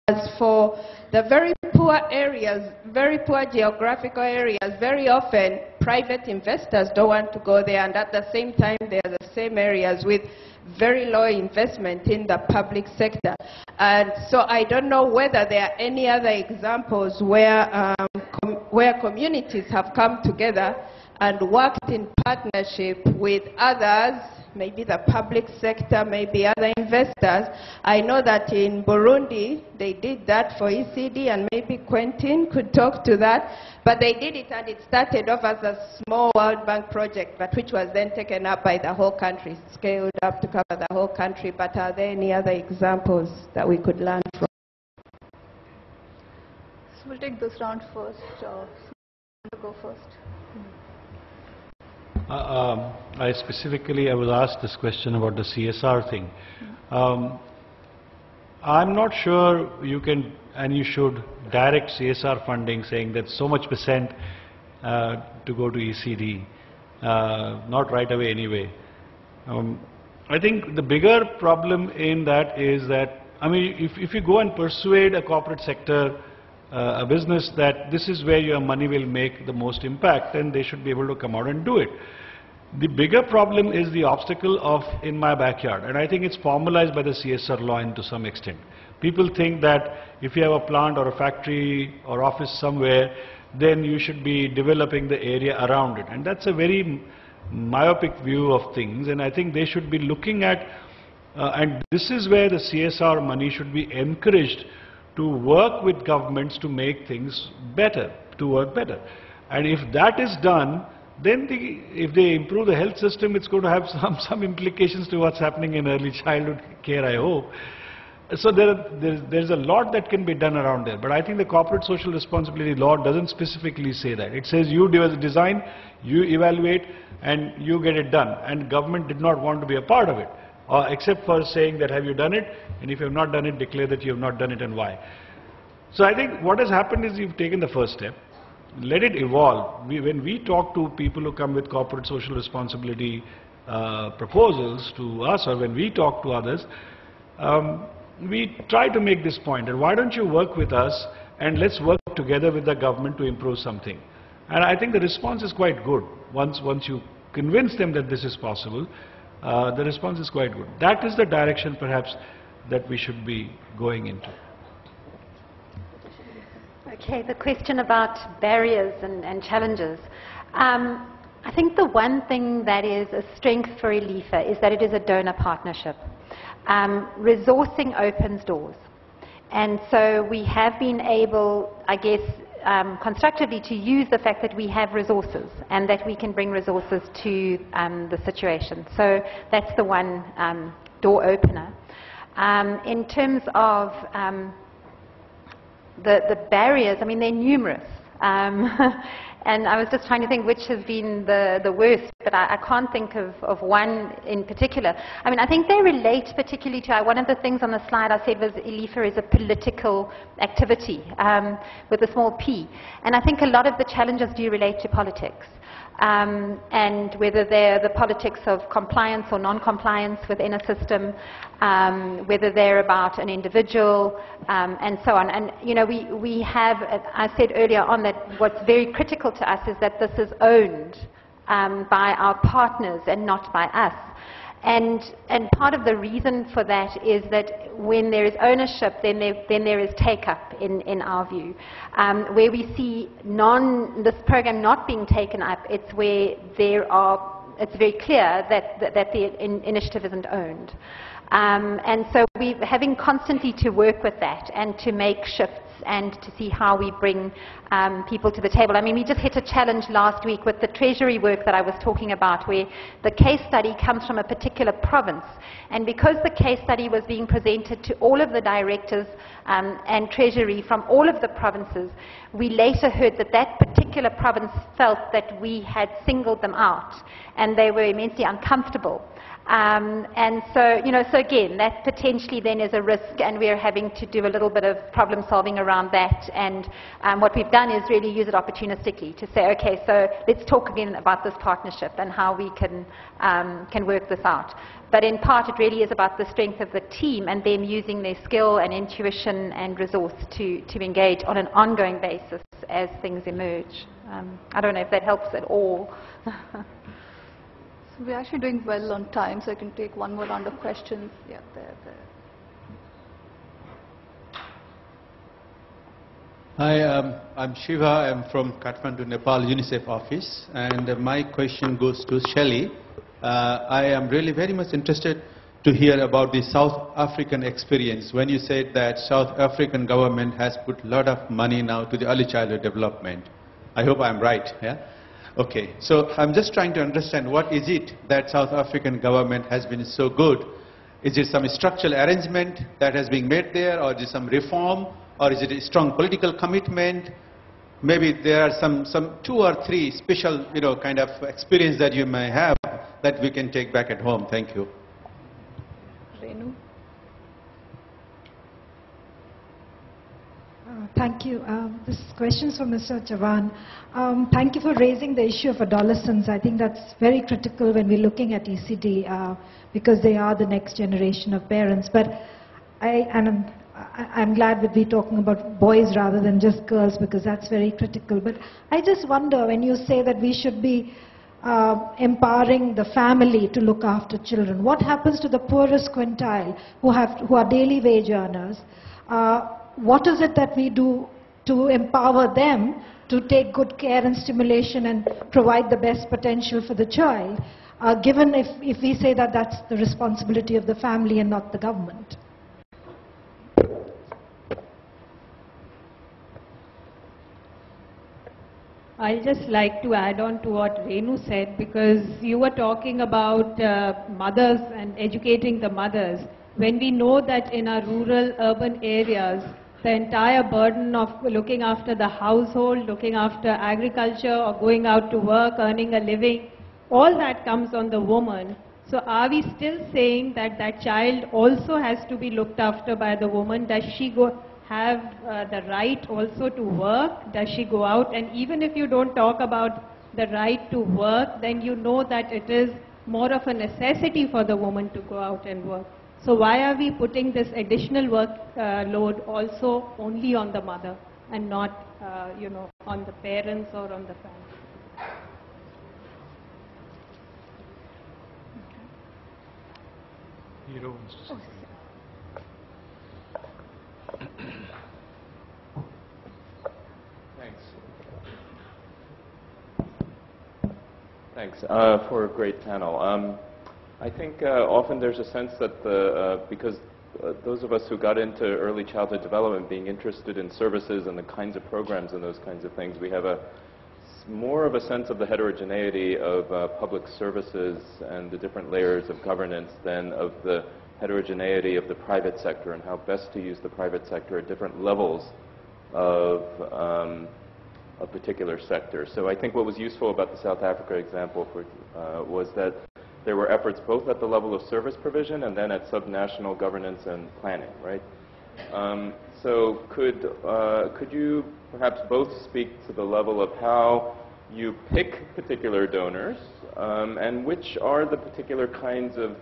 was for the very poor areas, very poor geographical areas, very often private investors don't want to go there and at the same time they are the same areas with very low investment in the public sector. And so I don't know whether there are any other examples where, um, com where communities have come together and worked in partnership with others maybe the public sector, maybe other investors. I know that in Burundi, they did that for ECD, and maybe Quentin could talk to that. But they did it, and it started off as a small World Bank project, but which was then taken up by the whole country, scaled up to cover the whole country. But are there any other examples that we could learn from? So we'll take this round first. Uh, go first. Um, I specifically, I was asked this question about the CSR thing. Um, I'm not sure you can and you should direct CSR funding saying that so much percent uh, to go to ECD, uh, not right away anyway. Um, I think the bigger problem in that is that, I mean, if, if you go and persuade a corporate sector, uh, a business that this is where your money will make the most impact, then they should be able to come out and do it. The bigger problem is the obstacle of in my backyard and I think it's formalized by the CSR law in to some extent. People think that if you have a plant or a factory or office somewhere, then you should be developing the area around it and that's a very myopic view of things and I think they should be looking at uh, and this is where the CSR money should be encouraged to work with governments to make things better, to work better. And if that is done, then the, if they improve the health system, it's going to have some, some implications to what's happening in early childhood care, I hope. So there are, there's, there's a lot that can be done around there. But I think the corporate social responsibility law doesn't specifically say that. It says you do design, you evaluate, and you get it done. And government did not want to be a part of it, uh, except for saying that have you done it, and if you have not done it, declare that you have not done it and why. So I think what has happened is you've taken the first step let it evolve. We, when we talk to people who come with corporate social responsibility uh, proposals to us or when we talk to others, um, we try to make this point and why don't you work with us and let's work together with the government to improve something. And I think the response is quite good. Once, once you convince them that this is possible, uh, the response is quite good. That is the direction perhaps that we should be going into. Okay, the question about barriers and, and challenges. Um, I think the one thing that is a strength for ILIFA is that it is a donor partnership. Um, resourcing opens doors. And so we have been able, I guess, um, constructively to use the fact that we have resources and that we can bring resources to um, the situation. So that's the one um, door opener. Um, in terms of um, the, the barriers, I mean, they're numerous. And I was just trying to think which has been the, the worst, but I, I can't think of, of one in particular. I mean, I think they relate particularly to, uh, one of the things on the slide I said was ILIFA is a political activity um, with a small p. And I think a lot of the challenges do relate to politics um, and whether they're the politics of compliance or non-compliance within a system, um, whether they're about an individual, um, and so on. And, you know, we, we have, I said earlier on that what's very critical to us is that this is owned um, by our partners and not by us. And, and part of the reason for that is that when there is ownership, then there, then there is take-up in, in our view. Um, where we see non, this program not being taken up, it's where there are, it's very clear that, that, that the in, initiative isn't owned. Um, and so we're having constantly to work with that and to make shifts and to see how we bring um, people to the table. I mean, we just hit a challenge last week with the Treasury work that I was talking about, where the case study comes from a particular province. And because the case study was being presented to all of the directors um, and Treasury from all of the provinces, we later heard that that particular province felt that we had singled them out, and they were immensely uncomfortable. Um, and so, you know, so again, that potentially then is a risk, and we're having to do a little bit of problem solving around that. And um, what we've done is really use it opportunistically to say, okay, so let's talk again about this partnership and how we can um, can work this out. But in part, it really is about the strength of the team and them using their skill and intuition and resource to to engage on an ongoing basis as things emerge. Um, I don't know if that helps at all. We're actually doing well on time, so I can take one more round of questions. Yeah, there, there. Hi, um, I'm Shiva. I'm from Kathmandu, Nepal UNICEF office, and uh, my question goes to Shelley. Uh, I am really very much interested to hear about the South African experience. When you said that South African government has put a lot of money now to the early childhood development, I hope I'm right. Yeah. Okay, so I'm just trying to understand what is it that South African government has been so good? Is it some structural arrangement that has been made there or is it some reform or is it a strong political commitment? Maybe there are some, some two or three special, you know, kind of experience that you may have that we can take back at home. Thank you. Renu? Uh, thank you. Um, this question is for Mr. Chavan. Um, thank you for raising the issue of adolescents. I think that's very critical when we're looking at ECD uh, because they are the next generation of parents. But I, and I'm, glad that we're talking about boys rather than just girls because that's very critical. But I just wonder when you say that we should be uh, empowering the family to look after children, what happens to the poorest quintile who, have, who are daily wage earners? Uh, what is it that we do to empower them to take good care and stimulation and provide the best potential for the child, uh, given if, if we say that that's the responsibility of the family and not the government? I'll just like to add on to what Renu said because you were talking about uh, mothers and educating the mothers. When we know that in our rural urban areas, the entire burden of looking after the household, looking after agriculture or going out to work, earning a living, all that comes on the woman. So are we still saying that that child also has to be looked after by the woman? Does she go have uh, the right also to work? Does she go out? And even if you don't talk about the right to work, then you know that it is more of a necessity for the woman to go out and work. So why are we putting this additional work uh, load also only on the mother and not, uh, you know, on the parents or on the family? Hero wants to say Thanks. Thanks uh, for a great panel. Um, I think uh, often there's a sense that the, uh, because uh, those of us who got into early childhood development being interested in services and the kinds of programs and those kinds of things, we have a more of a sense of the heterogeneity of uh, public services and the different layers of governance than of the heterogeneity of the private sector and how best to use the private sector at different levels of um, a particular sector. So I think what was useful about the South Africa example for, uh, was that there were efforts both at the level of service provision and then at subnational governance and planning, right? Um, so could, uh, could you perhaps both speak to the level of how you pick particular donors um, and which are the particular kinds of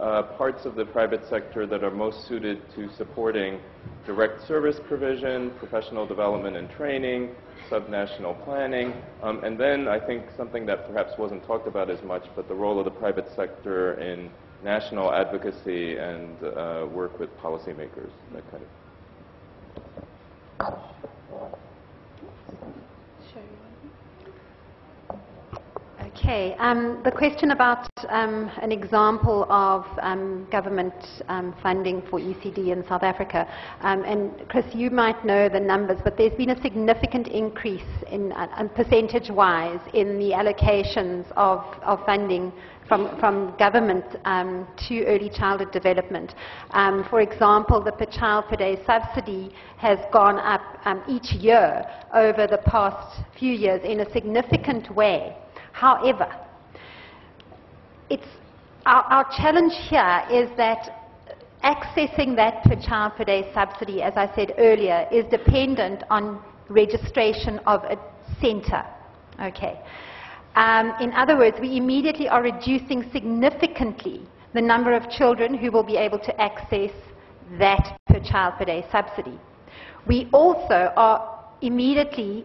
uh, parts of the private sector that are most suited to supporting direct service provision, professional development and training, subnational planning, um, and then I think something that perhaps wasn't talked about as much, but the role of the private sector in national advocacy and uh, work with policymakers, that kind of. Okay, um, the question about um, an example of um, government um, funding for ECD in South Africa, um, and Chris, you might know the numbers, but there's been a significant increase in uh, percentage-wise in the allocations of, of funding from, from government um, to early childhood development. Um, for example, the per child per day subsidy has gone up um, each year over the past few years in a significant way. However, it's, our, our challenge here is that accessing that per child per day subsidy, as I said earlier, is dependent on registration of a center. Okay. Um, in other words, we immediately are reducing significantly the number of children who will be able to access that per child per day subsidy. We also are immediately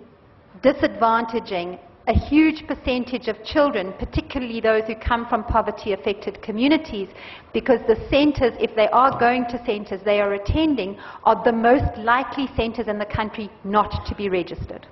disadvantaging a huge percentage of children, particularly those who come from poverty affected communities, because the centers, if they are going to centers they are attending, are the most likely centers in the country not to be registered.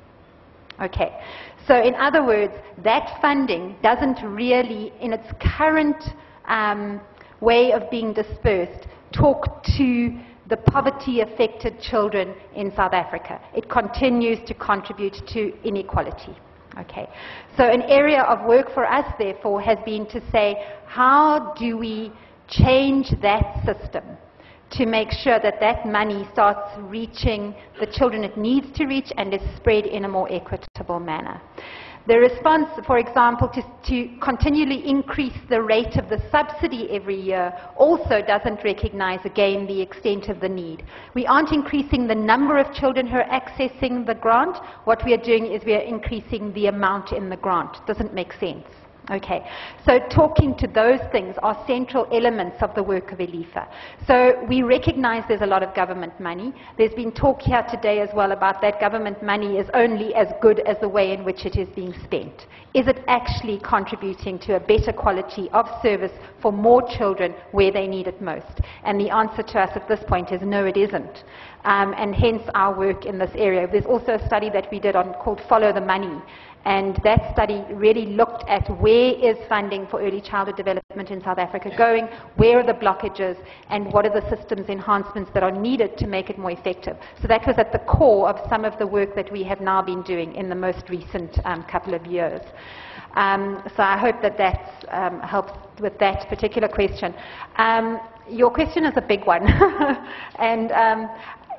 Okay. So, in other words, that funding doesn't really, in its current um, way of being dispersed, talk to the poverty affected children in South Africa. It continues to contribute to inequality. Okay. So an area of work for us, therefore, has been to say, how do we change that system to make sure that that money starts reaching the children it needs to reach and is spread in a more equitable manner? The response, for example, to, to, continually increase the rate of the subsidy every year also doesn't recognize, again, the extent of the need. We aren't increasing the number of children who are accessing the grant. What we are doing is we are increasing the amount in the grant. Doesn't make sense. Okay, so talking to those things are central elements of the work of ILIFA. So we recognize there's a lot of government money. There's been talk here today as well about that government money is only as good as the way in which it is being spent. Is it actually contributing to a better quality of service for more children where they need it most? And the answer to us at this point is no, it isn't. Um, and hence our work in this area. There's also a study that we did on called Follow the Money. And that study really looked at where is funding for early childhood development in South Africa going, where are the blockages, and what are the systems enhancements that are needed to make it more effective. So that was at the core of some of the work that we have now been doing in the most recent um, couple of years. Um, so I hope that that um, helps with that particular question. Um, your question is a big one. and um,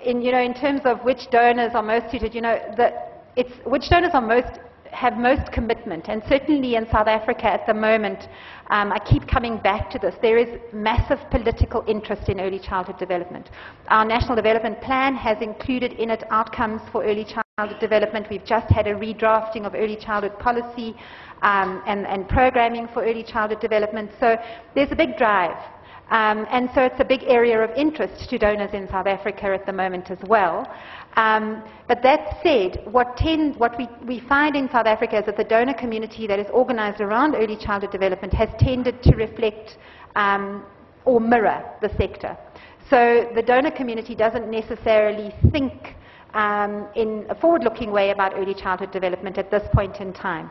in, you know, in terms of which donors are most suited, you know, the, it's, which donors are most have most commitment. And certainly in South Africa at the moment, um, I keep coming back to this. There is massive political interest in early childhood development. Our National Development Plan has included in it outcomes for early childhood development. We've just had a redrafting of early childhood policy um, and, and programming for early childhood development. So there's a big drive um, and so it's a big area of interest to donors in South Africa at the moment as well. Um, but that said, what, tend, what we, we, find in South Africa is that the donor community that is organized around early childhood development has tended to reflect um, or mirror the sector. So the donor community doesn't necessarily think um, in a forward-looking way about early childhood development at this point in time.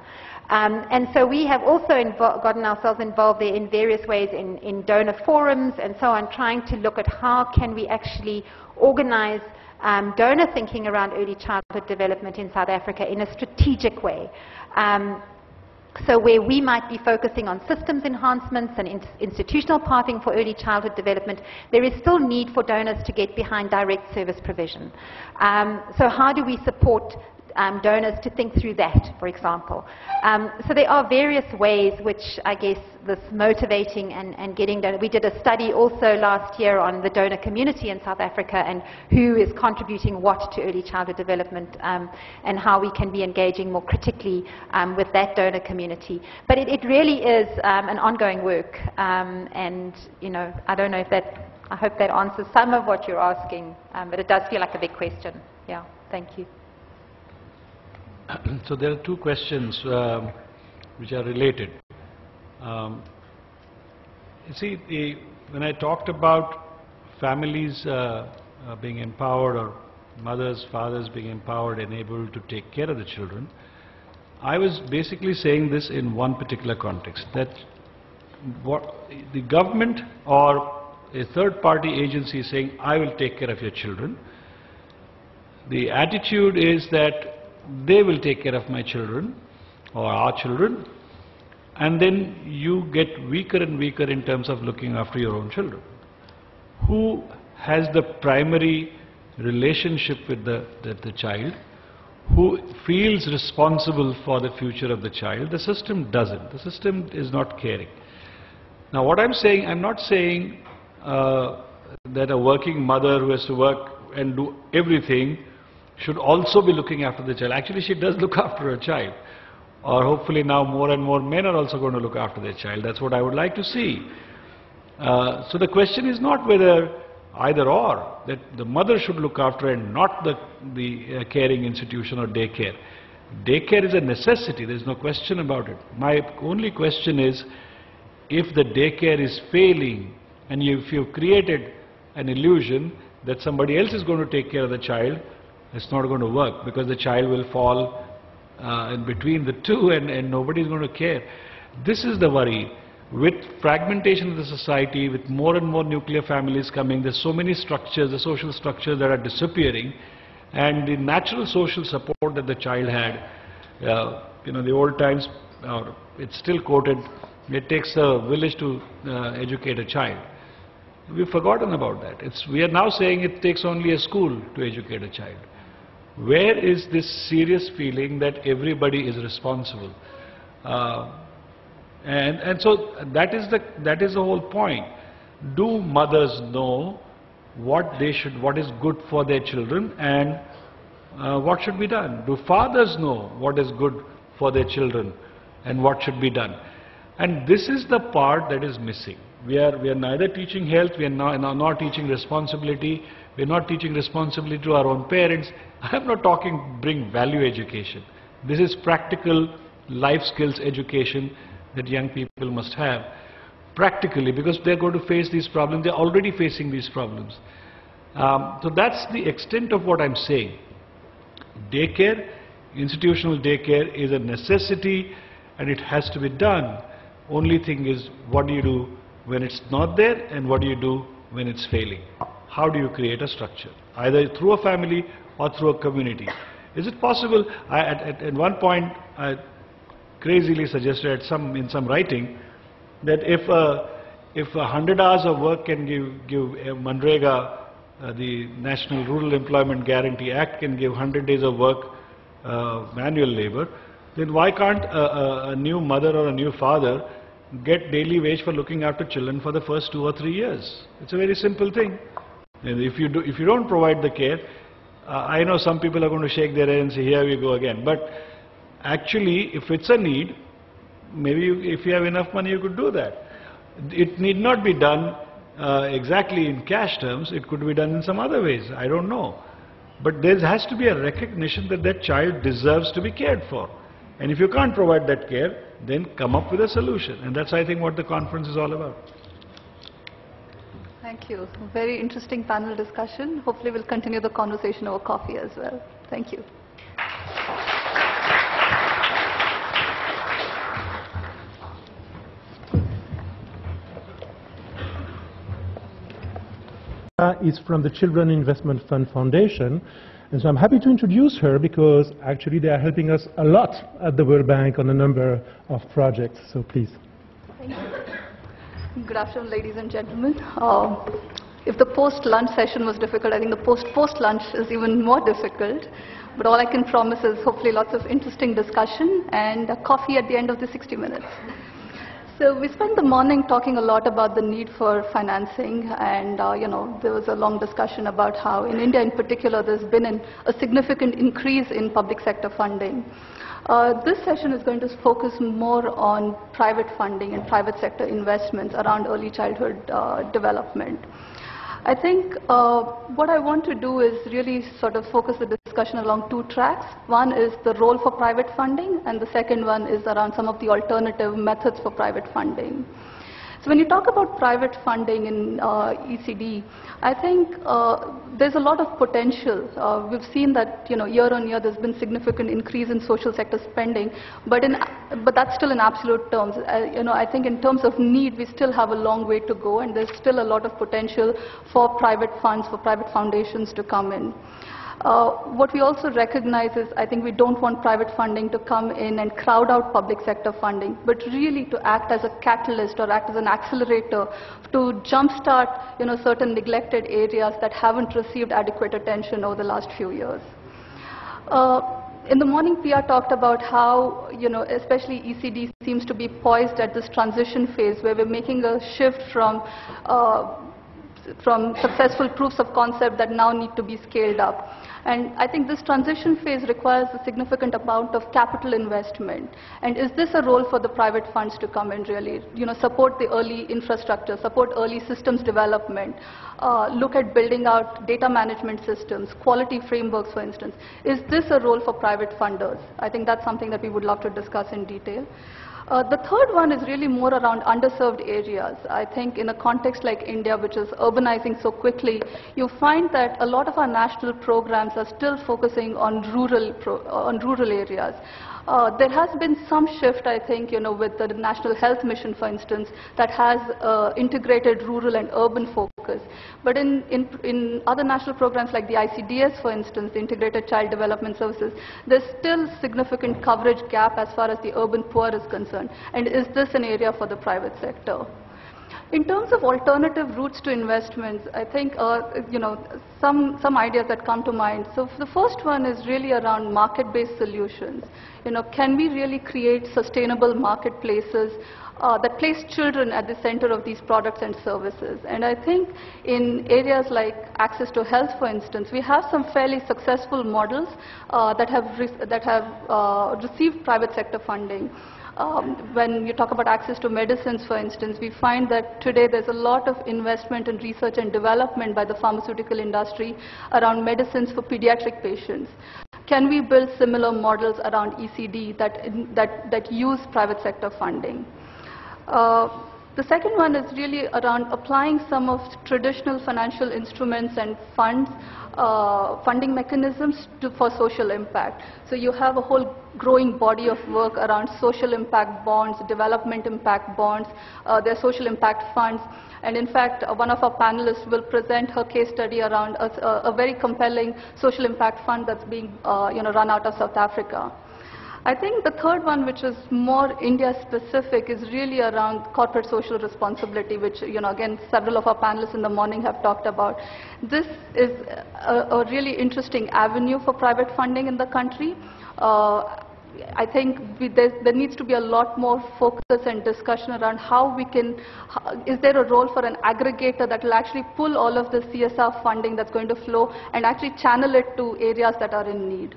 Um, and so we have also gotten ourselves involved there in various ways in, in, donor forums and so on, trying to look at how can we actually organize um, donor thinking around early childhood development in South Africa in a strategic way. Um, So where we might be focusing on systems enhancements and in institutional pathing for early childhood development, there is still need for donors to get behind direct service provision. Um, so how do we support um, donors to think through that, for example. Um, so there are various ways which I guess this motivating and, and getting donors. We did a study also last year on the donor community in South Africa and who is contributing what to early childhood development um, and how we can be engaging more critically um, with that donor community. But it, it really is um, an ongoing work um, and you know I don't know if that I hope that answers some of what you're asking, but it does feel like a big question. Yeah, thank you. so there are two questions um, which are related. Um, you see, the, when I talked about families uh, uh, being empowered or mothers, fathers being empowered and able to take care of the children, I was basically saying this in one particular context, that what the government or a third party agency saying, I will take care of your children. The attitude is that they will take care of my children or our children and then you get weaker and weaker in terms of looking after your own children. Who has the primary relationship with the, the, the child? Who feels responsible for the future of the child? The system doesn't. The system is not caring. Now what I'm saying, I'm not saying uh, that a working mother who has to work and do everything should also be looking after the child. Actually, she does look after her child. Or hopefully now more and more men are also going to look after their child. That's what I would like to see. Uh, so the question is not whether either or, that the mother should look after and not the, the uh, caring institution or daycare. Daycare is a necessity, there's no question about it. My only question is, if the daycare is failing and you, if you've created an illusion that somebody else is going to take care of the child, it's not going to work because the child will fall uh, in between the two and, and nobody is going to care. This is the worry. With fragmentation of the society, with more and more nuclear families coming, there's so many structures, the social structures that are disappearing, and the natural social support that the child had, uh, you know, the old times, uh, it's still quoted, it takes a village to uh, educate a child. We've forgotten about that. It's, we are now saying it takes only a school to educate a child. Where is this serious feeling that everybody is responsible? Uh, and, and so that is, the, that is the whole point. Do mothers know what they should, what is good for their children and uh, what should be done? Do fathers know what is good for their children and what should be done? And this is the part that is missing. We are, we are neither teaching health, we are not, not teaching responsibility, we are not teaching responsibility to our own parents. I am not talking bring value education. This is practical life skills education that young people must have. Practically, because they're going to face these problems. They're already facing these problems. Um, so that's the extent of what I'm saying. Daycare, institutional daycare is a necessity and it has to be done. Only thing is, what do you do when it's not there and what do you do when it's failing? How do you create a structure, either through a family or through a community. Is it possible, I, at, at, at, one point I crazily suggested some, in some writing that if a, if a hundred hours of work can give, give Manrega, uh, the National Rural Employment Guarantee Act can give 100 days of work uh, manual labor, then why can't a, a, a new mother or a new father get daily wage for looking after children for the first two or three years? It's a very simple thing. If you, do, if you don't provide the care, uh, I know some people are going to shake their head and say, here we go again. But actually, if it's a need, maybe you, if you have enough money, you could do that. It need not be done uh, exactly in cash terms. It could be done in some other ways. I don't know. But there has to be a recognition that that child deserves to be cared for. And if you can't provide that care, then come up with a solution. And that's, I think, what the conference is all about. Thank you. Very interesting panel discussion. Hopefully we'll continue the conversation over coffee as well. Thank you. Is from the Children Investment Fund Foundation. And so I'm happy to introduce her because actually they are helping us a lot at the World Bank on a number of projects. So please. Good afternoon, ladies and gentlemen. Uh, if the post-lunch session was difficult, I think the post-post-lunch is even more difficult. But all I can promise is hopefully lots of interesting discussion and coffee at the end of the 60 minutes. So we spent the morning talking a lot about the need for financing and, uh, you know, there was a long discussion about how in India in particular there's been an, a significant increase in public sector funding. Uh, this session is going to focus more on private funding and private sector investments around early childhood uh, development. I think uh, what I want to do is really sort of focus the discussion along two tracks. One is the role for private funding, and the second one is around some of the alternative methods for private funding. So when you talk about private funding in uh, ECD, I think uh, there's a lot of potential. Uh, we've seen that you know year on year there's been significant increase in social sector spending, but in but that's still in absolute terms. Uh, you know I think in terms of need we still have a long way to go, and there's still a lot of potential for private funds, for private foundations to come in. Uh, what we also recognize is I think we don't want private funding to come in and crowd out public sector funding, but really to act as a catalyst or act as an accelerator to jumpstart you know, certain neglected areas that haven't received adequate attention over the last few years. Uh, in the morning, Pia talked about how, you know, especially ECD seems to be poised at this transition phase where we're making a shift from uh, from successful proofs of concept that now need to be scaled up. And I think this transition phase requires a significant amount of capital investment. And is this a role for the private funds to come in really? You know, support the early infrastructure, support early systems development, uh, look at building out data management systems, quality frameworks, for instance. Is this a role for private funders? I think that's something that we would love to discuss in detail. Uh, the third one is really more around underserved areas. I think in a context like India, which is urbanizing so quickly, you find that a lot of our national programs are still focusing on rural, uh, on rural areas. Uh, there has been some shift, I think, you know, with the National Health Mission, for instance, that has uh, integrated rural and urban focus. But in, in, in other national programs like the ICDS, for instance, the Integrated Child Development Services, there's still significant coverage gap as far as the urban poor is concerned. And is this an area for the private sector? In terms of alternative routes to investments, I think, uh, you know, some, some ideas that come to mind. So the first one is really around market-based solutions. You know, can we really create sustainable marketplaces uh, that place children at the center of these products and services. And I think in areas like access to health, for instance, we have some fairly successful models uh, that have, that have uh, received private sector funding. Um, when you talk about access to medicines, for instance, we find that today there's a lot of investment in research and development by the pharmaceutical industry around medicines for pediatric patients. Can we build similar models around ECD that, that, that use private sector funding? Uh, the second one is really around applying some of traditional financial instruments and funds uh, funding mechanisms to, for social impact. So you have a whole growing body of work around social impact bonds, development impact bonds, uh, their social impact funds. And in fact, uh, one of our panelists will present her case study around a, a very compelling social impact fund that's being uh, you know, run out of South Africa. I think the third one, which is more India-specific, is really around corporate social responsibility, which, you know, again, several of our panelists in the morning have talked about. This is a, a really interesting avenue for private funding in the country. Uh, I think we, there, there, needs to be a lot more focus and discussion around how we can, how, is there a role for an aggregator that will actually pull all of the CSR funding that's going to flow and actually channel it to areas that are in need.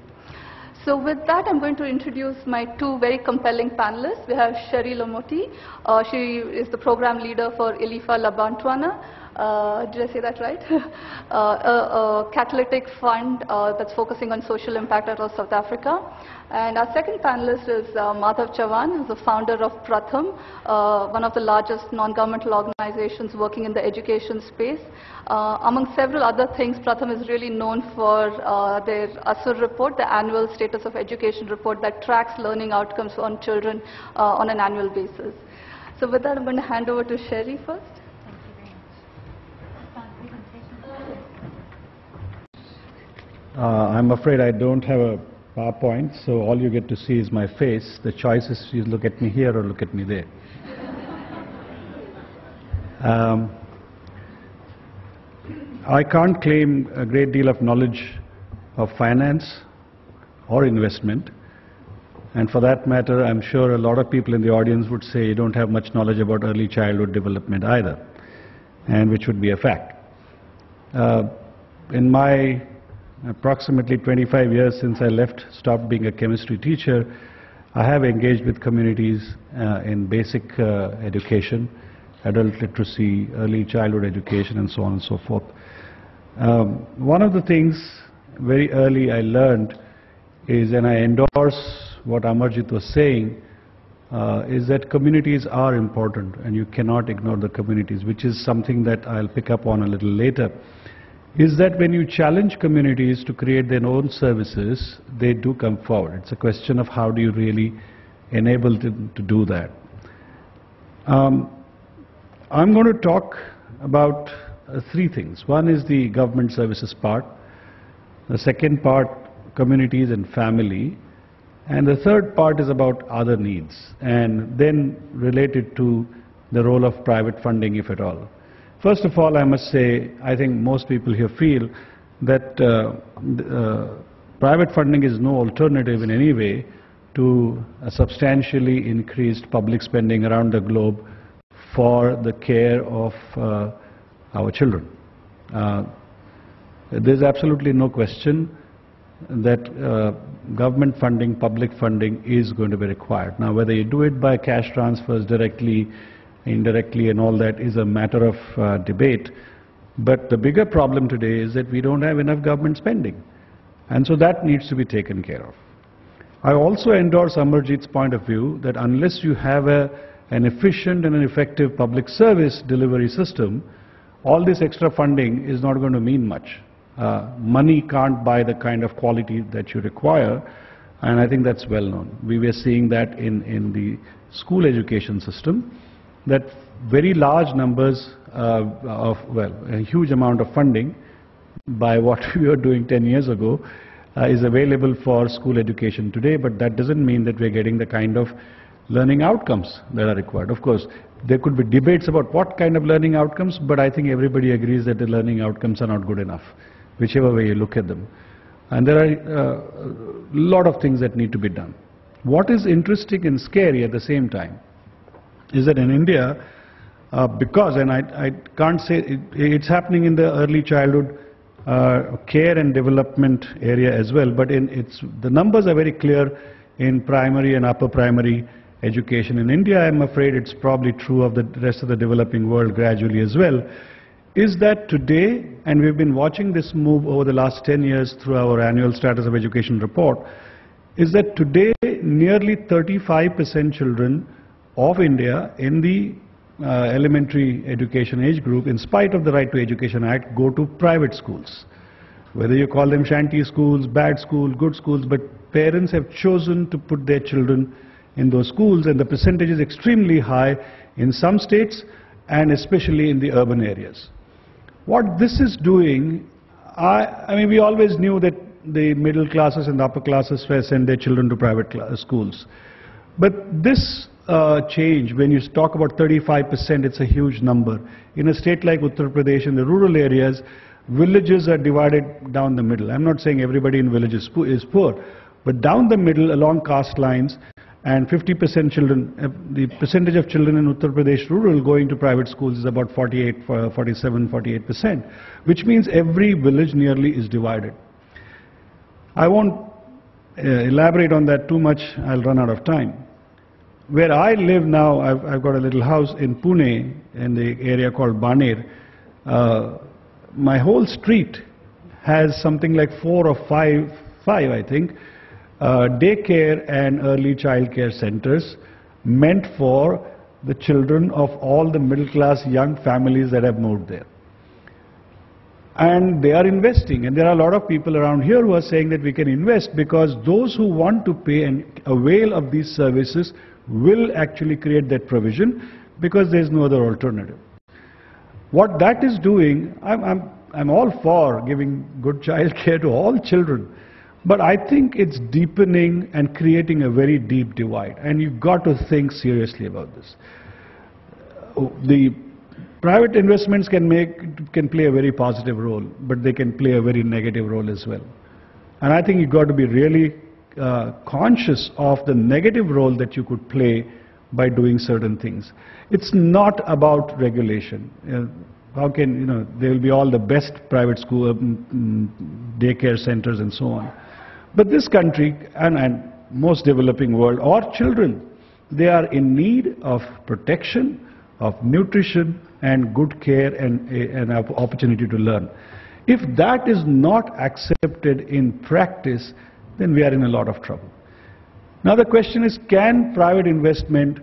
So with that, I'm going to introduce my two very compelling panelists. We have Sherri Le Mottee. Uh, she is the program leader for Ilifa Labantwana. Uh, did I say that right? uh, a, catalytic fund uh, that's focusing on social impact across South Africa. And our second panelist is Madhav Chavan, who's the founder of Pratham, one of the largest non-governmental organizations working in the education space. Among several other things, Pratham is really known for their ASER report, the annual status of education report that tracks learning outcomes on children on an annual basis. So with that, I'm going to hand over to Sherry first. Uh, I'm afraid I don't have a PowerPoint, so all you get to see is my face. The choice is you look at me here or look at me there. Um, I can't claim a great deal of knowledge of finance or investment. And for that matter, I'm sure a lot of people in the audience would say you don't have much knowledge about early childhood development either, and which would be a fact. Uh, in my approximately 25 years since I left, stopped being a chemistry teacher, I have engaged with communities uh, in basic uh, education, adult literacy, early childhood education, and so on and so forth. Um, one of the things very early I learned is, and I endorse what Amarjit was saying, uh, is that communities are important and you cannot ignore the communities, which is something that I'll pick up on a little later is that when you challenge communities to create their own services, they do come forward. It's a question of how do you really enable them to do that. Um, I'm going to talk about uh, three things. One is the government services part. The second part, communities and family. And the third part is about other needs and then related to the role of private funding, if at all. First of all, I must say, I think most people here feel that uh, uh, private funding is no alternative in any way to a substantially increased public spending around the globe for the care of uh, our children. Uh, there's absolutely no question that uh, government funding, public funding is going to be required. Now, whether you do it by cash transfers directly, indirectly and all that is a matter of uh, debate. But the bigger problem today is that we don't have enough government spending. And so that needs to be taken care of. I also endorse Amarjit's point of view that unless you have a, an efficient and an effective public service delivery system, all this extra funding is not going to mean much. Uh, money can't buy the kind of quality that you require, and I think that's well known. We were seeing that in, in the school education system that very large numbers uh, of, well, a huge amount of funding by what we were doing 10 years ago uh, is available for school education today, but that doesn't mean that we're getting the kind of learning outcomes that are required. Of course, there could be debates about what kind of learning outcomes, but I think everybody agrees that the learning outcomes are not good enough, whichever way you look at them. And there are uh, a lot of things that need to be done. What is interesting and scary at the same time is that in India, uh, because, and I, I can't say, it, it's happening in the early childhood uh, care and development area as well, but in it's, the numbers are very clear in primary and upper primary education. In India, I'm afraid it's probably true of the rest of the developing world gradually as well, is that today, and we've been watching this move over the last 10 years through our annual status of education report, is that today nearly 35% children of India in the uh, elementary education age group, in spite of the Right to Education Act, go to private schools. Whether you call them shanty schools, bad schools, good schools, but parents have chosen to put their children in those schools and the percentage is extremely high in some states and especially in the urban areas. What this is doing, I, I mean, we always knew that the middle classes and the upper classes were send their children to private schools. But this uh, change, when you talk about 35%, it's a huge number. In a state like Uttar Pradesh, in the rural areas, villages are divided down the middle. I'm not saying everybody in villages is poor, but down the middle along caste lines, and 50% children, uh, the percentage of children in Uttar Pradesh rural going to private schools is about 48, 47, 48%, which means every village nearly is divided. I won't uh, elaborate on that too much, I'll run out of time. Where I live now, I've, I've, got a little house in Pune, in the area called Baner. Uh, my whole street has something like four or five, five I think, uh, daycare and early child care centers meant for the children of all the middle class young families that have moved there. And they are investing. And there are a lot of people around here who are saying that we can invest because those who want to pay and avail of these services will actually create that provision because there is no other alternative. What that is doing, I'm, I'm, I'm all for giving good child care to all children. But I think it's deepening and creating a very deep divide. And you've got to think seriously about this. The private investments can make, can play a very positive role, but they can play a very negative role as well. And I think you've got to be really uh, conscious of the negative role that you could play by doing certain things. It's not about regulation. Uh, how can, you know, there will be all the best private school, um, daycare centers and so on. But this country and, and most developing world, or children, they are in need of protection, of nutrition, and good care and an opportunity to learn. If that is not accepted in practice, then we are in a lot of trouble. Now the question is, can private investment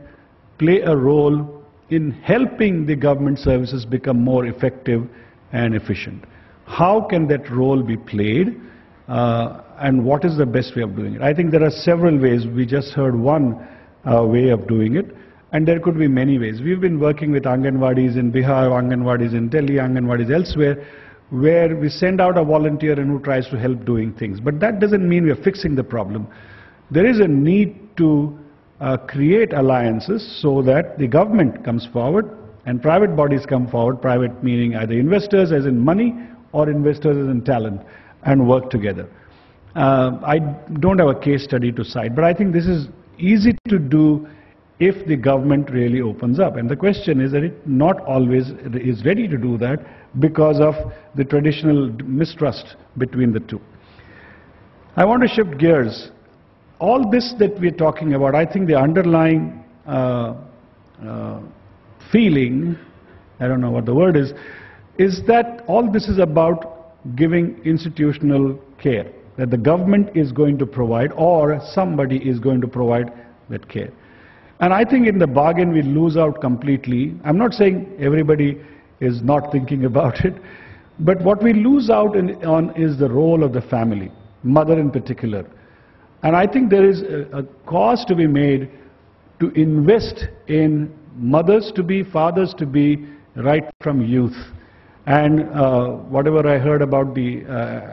play a role in helping the government services become more effective and efficient? How can that role be played? Uh, and what is the best way of doing it? I think there are several ways. We just heard one uh, way of doing it, and there could be many ways. We've been working with Anganwadis in Bihar, Anganwadis in Delhi, Anganwadis elsewhere, where we send out a volunteer and who tries to help doing things. But that doesn't mean we're fixing the problem. There is a need to uh, create alliances so that the government comes forward and private bodies come forward, private meaning either investors as in money or investors as in talent, and work together. Uh, I don't have a case study to cite, but I think this is easy to do if the government really opens up. And the question is that it not always is ready to do that because of the traditional mistrust between the two. I want to shift gears. All this that we're talking about, I think the underlying uh, uh, feeling, I don't know what the word is, is that all this is about giving institutional care that the government is going to provide or somebody is going to provide that care. And I think in the bargain we lose out completely. I'm not saying everybody is not thinking about it, but what we lose out in, on is the role of the family, mother in particular. And I think there is a, a cause to be made to invest in mothers to be, fathers to be, right from youth. And uh, whatever I heard about the uh,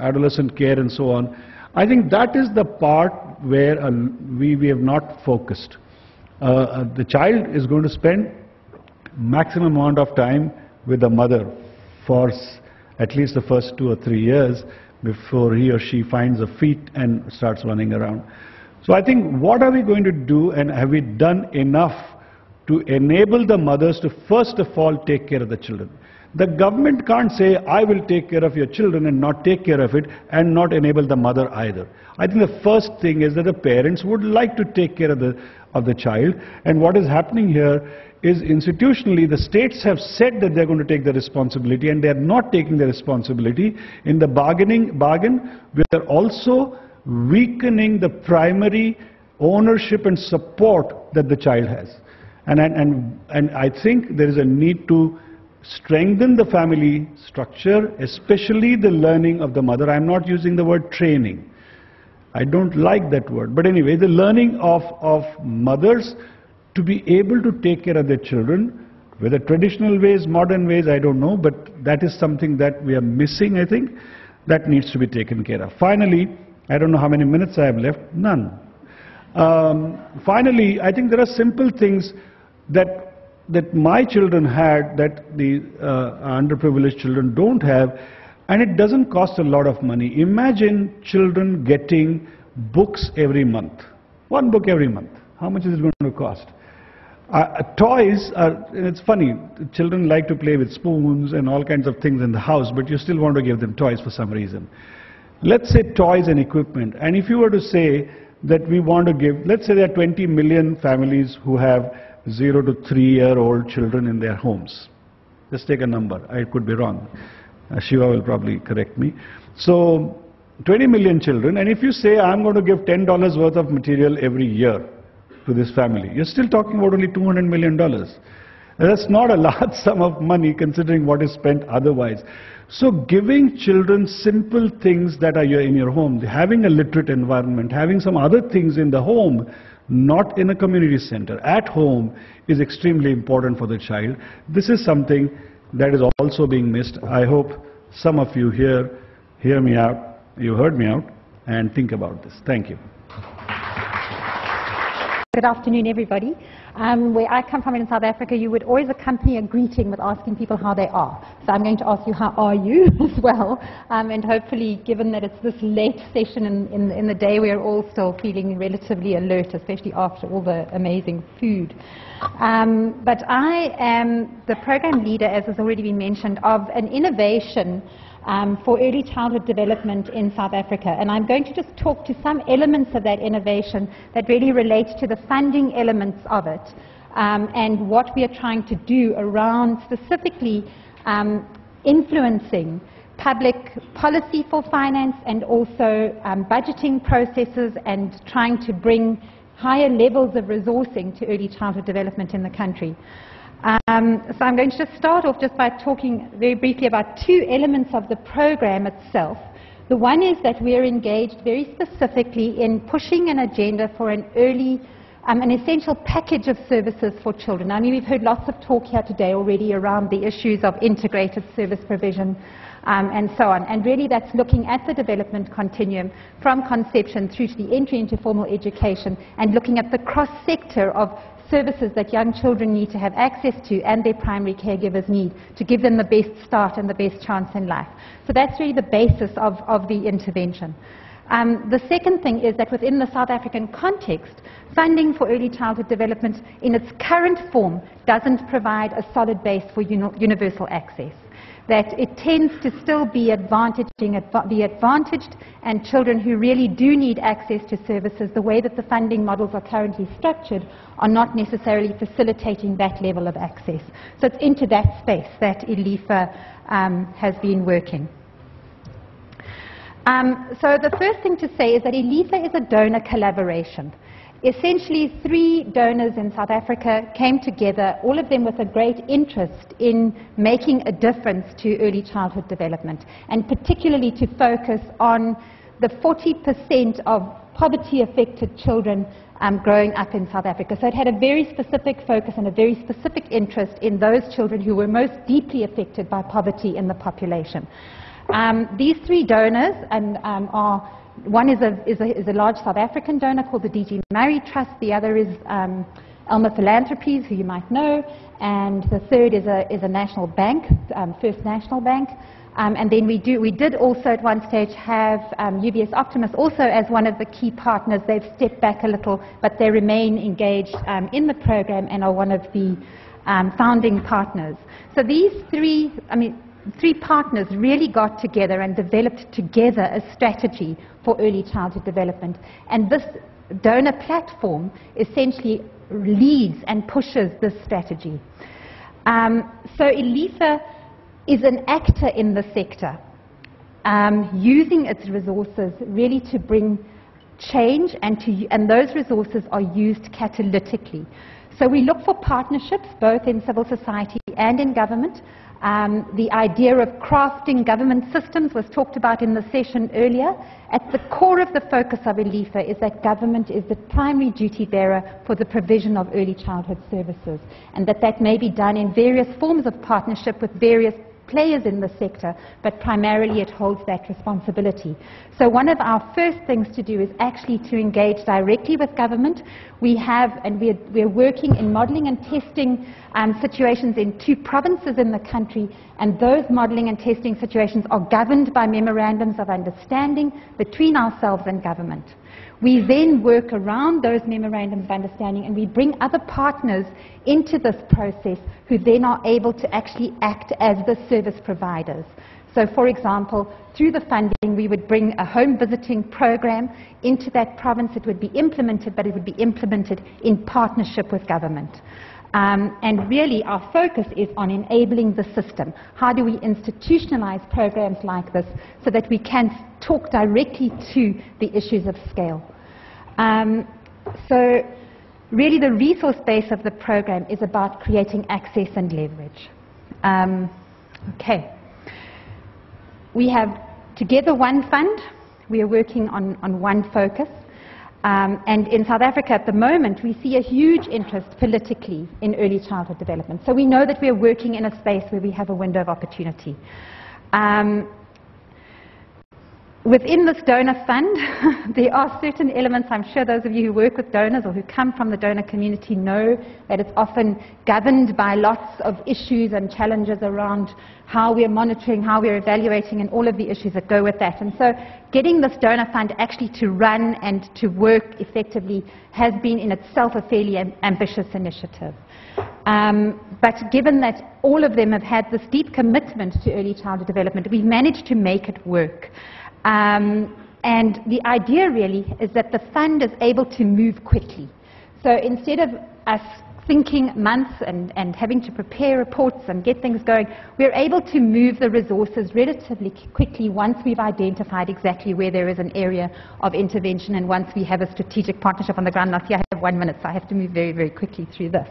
adolescent care and so on, I think that is the part where uh, we, we have not focused. Uh, uh, the child is going to spend maximum amount of time with the mother for at least the first two or three years before he or she finds a feet and starts running around. So I think what are we going to do and have we done enough to enable the mothers to first of all take care of the children? The government can't say, I will take care of your children and not take care of it and not enable the mother either. I think the first thing is that the parents would like to take care of the, of the child. And what is happening here is institutionally the states have said that they're going to take the responsibility and they're not taking the responsibility. In the bargaining bargain, we are also weakening the primary ownership and support that the child has. And, and, and, and I think there is a need to strengthen the family structure, especially the learning of the mother. I'm not using the word training. I don't like that word. But anyway, the learning of, of mothers to be able to take care of their children, whether traditional ways, modern ways, I don't know, but that is something that we are missing, I think, that needs to be taken care of. Finally, I don't know how many minutes I have left, none. Um, finally, I think there are simple things that that my children had that the uh, underprivileged children don't have, and it doesn't cost a lot of money. Imagine children getting books every month. One book every month. How much is it going to cost? Uh, toys are, it's funny, children like to play with spoons and all kinds of things in the house, but you still want to give them toys for some reason. Let's say toys and equipment. And if you were to say that we want to give, let's say there are 20 million families who have zero to three year old children in their homes. Just take a number. I could be wrong. Shiva will probably correct me. So 20 million children, and if you say I'm going to give $10 worth of material every year to this family, you're still talking about only $200 million. That's not a large sum of money considering what is spent otherwise. So giving children simple things that are in your home, having a literate environment, having some other things in the home not in a community center, at home, is extremely important for the child. This is something that is also being missed. I hope some of you here hear me out, you heard me out, and think about this. Thank you. Good afternoon, everybody. Um, where I come from in South Africa, you would always accompany a greeting with asking people how they are. So I'm going to ask you, how are you as well? Um, and hopefully, given that it's this late session in, in, in the day, we are all still feeling relatively alert, especially after all the amazing food. Um, but I am the program leader, as has already been mentioned, of an innovation um, for early childhood development in South Africa. And I'm going to just talk to some elements of that innovation that really relate to the funding elements of it um, and what we are trying to do around specifically um, influencing public policy for finance and also um, budgeting processes and trying to bring higher levels of resourcing to early childhood development in the country. Um, so I'm going to just start off just by talking very briefly about two elements of the program itself. The one is that we are engaged very specifically in pushing an agenda for an early, um, an essential package of services for children. I mean, we've heard lots of talk here today already around the issues of integrated service provision um, and so on. And really that's looking at the development continuum from conception through to the entry into formal education and looking at the cross-sector of services that young children need to have access to and their primary caregivers need to give them the best start and the best chance in life. So that's really the basis of, of the intervention. Um, the second thing is that within the South African context, funding for early childhood development in its current form doesn't provide a solid base for uni universal access that it tends to still be advantaging the advantaged and children who really do need access to services, the way that the funding models are currently structured, are not necessarily facilitating that level of access. So it's into that space that ILIFA um, has been working. Um, so the first thing to say is that ILIFA is a donor collaboration. Essentially, three donors in South Africa came together, all of them with a great interest in making a difference to early childhood development, and particularly to focus on the 40% of poverty-affected children um, growing up in South Africa. So it had a very specific focus and a very specific interest in those children who were most deeply affected by poverty in the population. Um, these three donors and, um, are one is a, is, a, is a large South African donor called the DG Murray Trust. The other is um, ELMA Philanthropies, who you might know. And the third is a, is a national bank, um, First National Bank. Um, and then we, do, we did also at one stage have um, UBS Optimus also as one of the key partners. They've stepped back a little, but they remain engaged um, in the program and are one of the um, founding partners. So these three, I mean, three partners really got together and developed together a strategy for early childhood development. And this donor platform essentially leads and pushes this strategy. Um, so ILIFA is an actor in the sector, um, using its resources really to bring change, and, to, and those resources are used catalytically. So we look for partnerships both in civil society and in government um, the idea of crafting government systems was talked about in the session earlier. At the core of the focus of ILIFA is that government is the primary duty bearer for the provision of early childhood services, and that that may be done in various forms of partnership with various players in the sector, but primarily it holds that responsibility. So one of our first things to do is actually to engage directly with government. We have, and we're, we're working in modeling and testing um, situations in two provinces in the country, and those modeling and testing situations are governed by memorandums of understanding between ourselves and government. We then work around those memorandums of understanding and we bring other partners into this process who then are able to actually act as the service providers. So, for example, through the funding, we would bring a home visiting program into that province. It would be implemented, but it would be implemented in partnership with government. Um, and really, our focus is on enabling the system. How do we institutionalize programs like this so that we can talk directly to the issues of scale? Um, so, really, the resource base of the program is about creating access and leverage. Um, okay. We have Together One Fund. We are working on, on one focus. Um, and in South Africa at the moment, we see a huge interest politically in early childhood development. So we know that we are working in a space where we have a window of opportunity. Um, Within this donor fund, there are certain elements, I'm sure those of you who work with donors or who come from the donor community know that it's often governed by lots of issues and challenges around how we're monitoring, how we're evaluating, and all of the issues that go with that. And so getting this donor fund actually to run and to work effectively has been in itself a fairly ambitious initiative. Um, but given that all of them have had this deep commitment to early childhood development, we've managed to make it work. Um, and the idea really is that the fund is able to move quickly. So instead of us thinking months and, and having to prepare reports and get things going, we're able to move the resources relatively quickly once we've identified exactly where there is an area of intervention and once we have a strategic partnership on the ground. Now, see, I have one minute, so I have to move very, very quickly through this.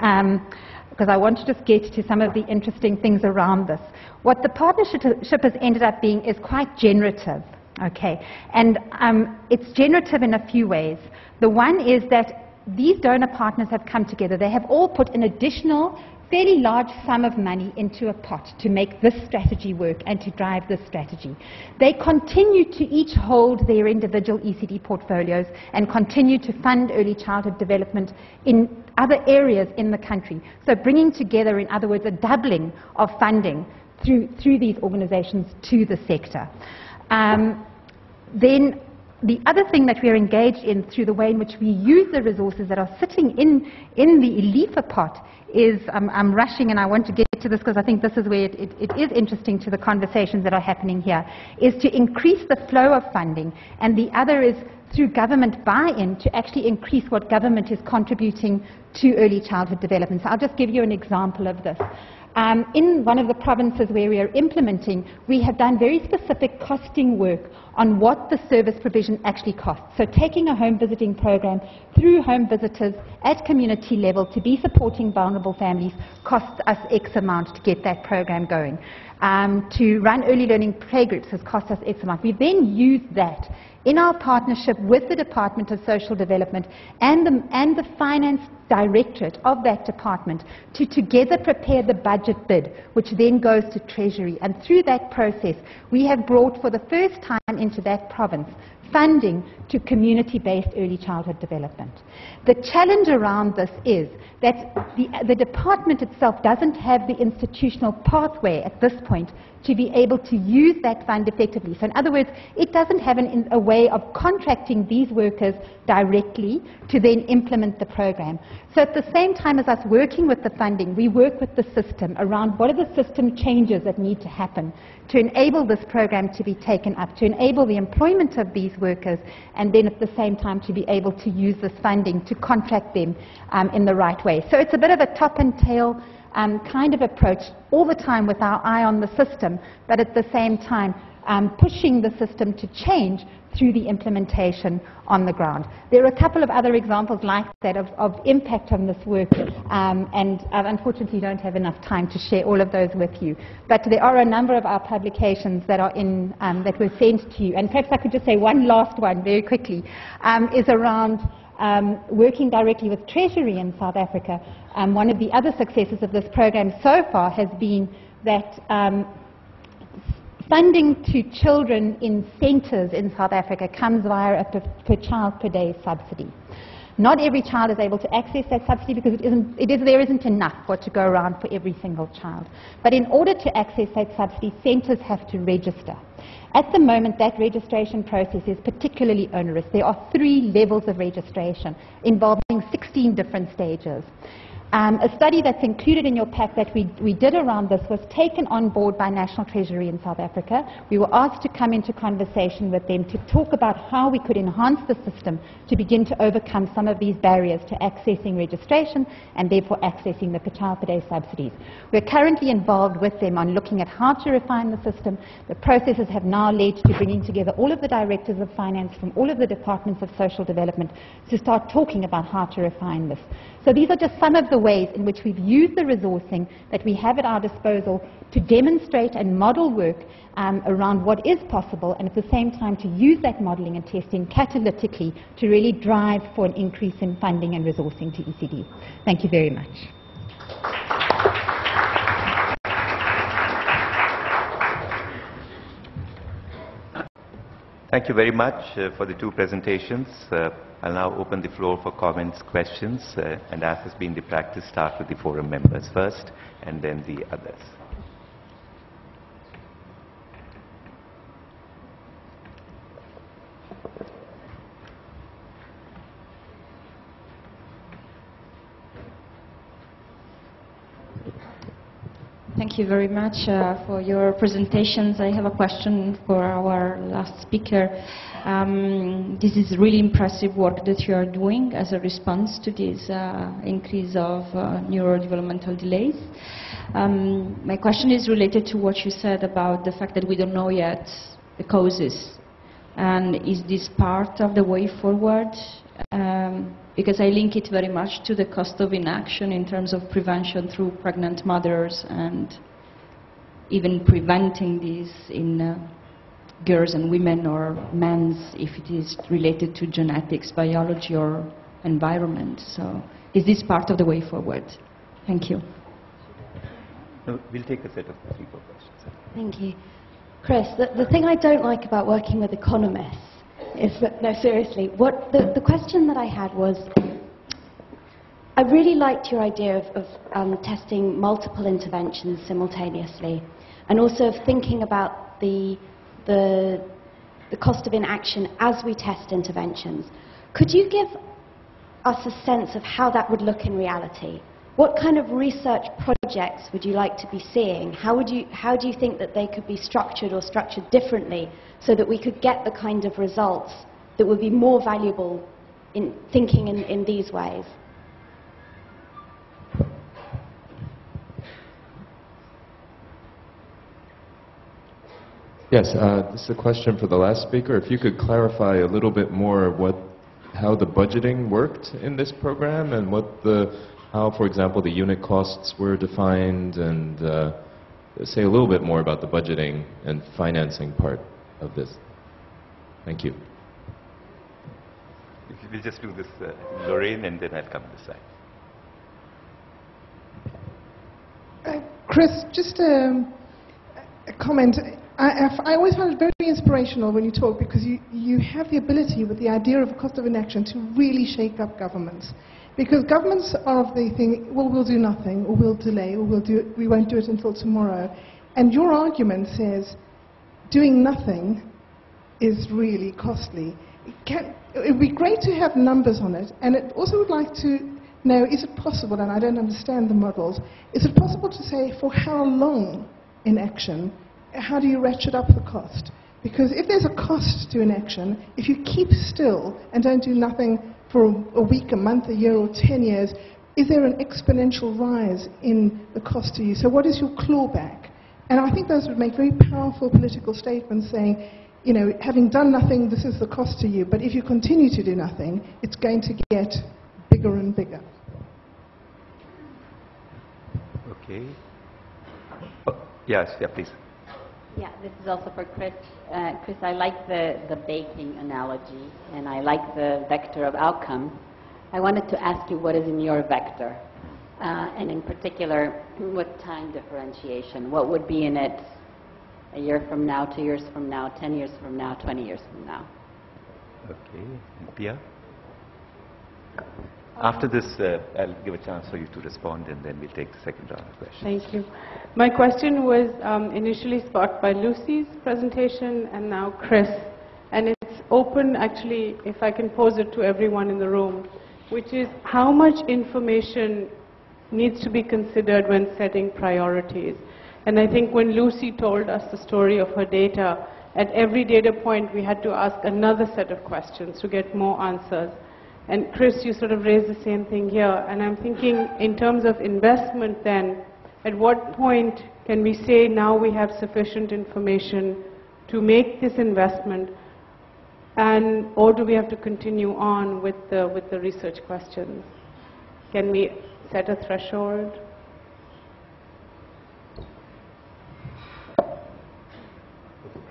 Um, because I want to just get to some of the interesting things around this. What the partnership has ended up being is quite generative, okay? And um, it's generative in a few ways. The one is that these donor partners have come together. They have all put an additional fairly large sum of money into a pot to make this strategy work and to drive this strategy. They continue to each hold their individual ECD portfolios and continue to fund early childhood development in other areas in the country. So bringing together, in other words, a doubling of funding through, through these organizations to the sector. Um, then the other thing that we are engaged in through the way in which we use the resources that are sitting in, in the ILIFA pot is, um, I'm rushing and I want to get to this because I think this is where it, it, it is interesting to the conversations that are happening here, is to increase the flow of funding. And the other is through government buy-in to actually increase what government is contributing to early childhood development. So I'll just give you an example of this. Um, in one of the provinces where we are implementing, we have done very specific costing work on what the service provision actually costs. So taking a home visiting program through home visitors at community level to be supporting vulnerable families costs us X amount to get that program going. Um, to run early learning playgroups has cost us X amount. We then use that in our partnership with the Department of Social Development and the, and the Finance Directorate of that department to together prepare the budget bid, which then goes to Treasury. And through that process, we have brought for the first time into that province funding to community-based early childhood development. The challenge around this is that the, the department itself doesn't have the institutional pathway at this point to be able to use that fund effectively. So in other words, it doesn't have an, a way of contracting these workers directly to then implement the program. So at the same time as us working with the funding, we work with the system around what are the system changes that need to happen to enable this program to be taken up, to enable the employment of these workers, and then at the same time to be able to use this funding to contract them um, in the right way. So it's a bit of a top and tail um, kind of approach all the time with our eye on the system, but at the same time um, pushing the system to change through the implementation on the ground. There are a couple of other examples like that of, of impact on this work, um, and I unfortunately don't have enough time to share all of those with you. But there are a number of our publications that are in, um, that were sent to you. And perhaps I could just say one last one very quickly, um, is around um, working directly with Treasury in South Africa, um, one of the other successes of this program so far has been that um, funding to children in centres in South Africa comes via a per, per, child per day subsidy. Not every child is able to access that subsidy because it isn't, it is, there isn't enough for it to go around for every single child. But in order to access that subsidy, centres have to register. At the moment, that registration process is particularly onerous. There are three levels of registration involving 16 different stages. Um, a study that's included in your pack that we, we did around this was taken on board by National Treasury in South Africa. We were asked to come into conversation with them to talk about how we could enhance the system to begin to overcome some of these barriers to accessing registration and therefore accessing the child per day subsidies. We're currently involved with them on looking at how to refine the system. The processes have now led to bringing together all of the directors of finance from all of the departments of social development to start talking about how to refine this. So these are just some of the ways in which we've used the resourcing that we have at our disposal to demonstrate and model work um, around what is possible and at the same time to use that modeling and testing catalytically to really drive for an increase in funding and resourcing to ECD. Thank you very much. Thank you very much uh, for the two presentations. Uh, I'll now open the floor for comments, questions, uh, and as has been the practice, start with the forum members first, and then the others. Thank you very much uh, for your presentations. I have a question for our last speaker. Um, this is really impressive work that you are doing as a response to this uh, increase of uh, neurodevelopmental delays. Um, my question is related to what you said about the fact that we don't know yet the causes. And is this part of the way forward? Um, because I link it very much to the cost of inaction in terms of prevention through pregnant mothers and even preventing this in uh, girls and women or men's if it is related to genetics, biology or environment. So is this part of the way forward? Thank you. No, we'll take a set of three, four questions. Thank you. Chris, the, the thing I don't like about working with economists is that, no, seriously, what the, the question that I had was, I really liked your idea of, of um, testing multiple interventions simultaneously, and also of thinking about the, the, the cost of inaction as we test interventions. Could you give us a sense of how that would look in reality? What kind of research projects would you like to be seeing? How, would you, how do you think that they could be structured or structured differently so that we could get the kind of results that would be more valuable in thinking in, in these ways? Yes, uh, this is a question for the last speaker. If you could clarify a little bit more what, how the budgeting worked in this program and what the, how, for example, the unit costs were defined and uh, say a little bit more about the budgeting and financing part of this. Thank you. We'll just do this, uh, Lorraine, and then I'll come this side. Uh, Chris, just um, a comment. I, I, always find it very inspirational when you talk because you, you have the ability with the idea of a cost of inaction to really shake up governments. Because governments are of the thing, well, we'll do nothing, or we'll delay, or we'll do we won't do it until tomorrow. And your argument says doing nothing is really costly. It would be great to have numbers on it, and it also would like to know, is it possible, and I don't understand the models, is it possible to say for how long inaction how do you ratchet up the cost? Because if there's a cost to inaction, if you keep still and don't do nothing for a week, a month, a year, or 10 years, is there an exponential rise in the cost to you? So what is your clawback? And I think those would make very powerful political statements saying, you know, having done nothing, this is the cost to you. But if you continue to do nothing, it's going to get bigger and bigger. Okay. Oh, yes, yeah, please. Yeah, this is also for Chris. Uh, Chris, I like the, the baking analogy, and I like the vector of outcome. I wanted to ask you what is in your vector, uh, and in particular, with time differentiation. What would be in it a year from now, two years from now, 10 years from now, 20 years from now? Okay. Pia? After this, uh, I'll give a chance for you to respond and then we'll take the second round of questions. Thank you. My question was um, initially sparked by Lucie's presentation and now Chris. And it's open, actually, if I can pose it to everyone in the room, which is how much information needs to be considered when setting priorities. And I think when Lucy told us the story of her data, at every data point we had to ask another set of questions to get more answers. And Chris, you sort of raised the same thing here. And I'm thinking in terms of investment then, at what point can we say now we have sufficient information to make this investment? And, or do we have to continue on with the, with the research questions? Can we set a threshold?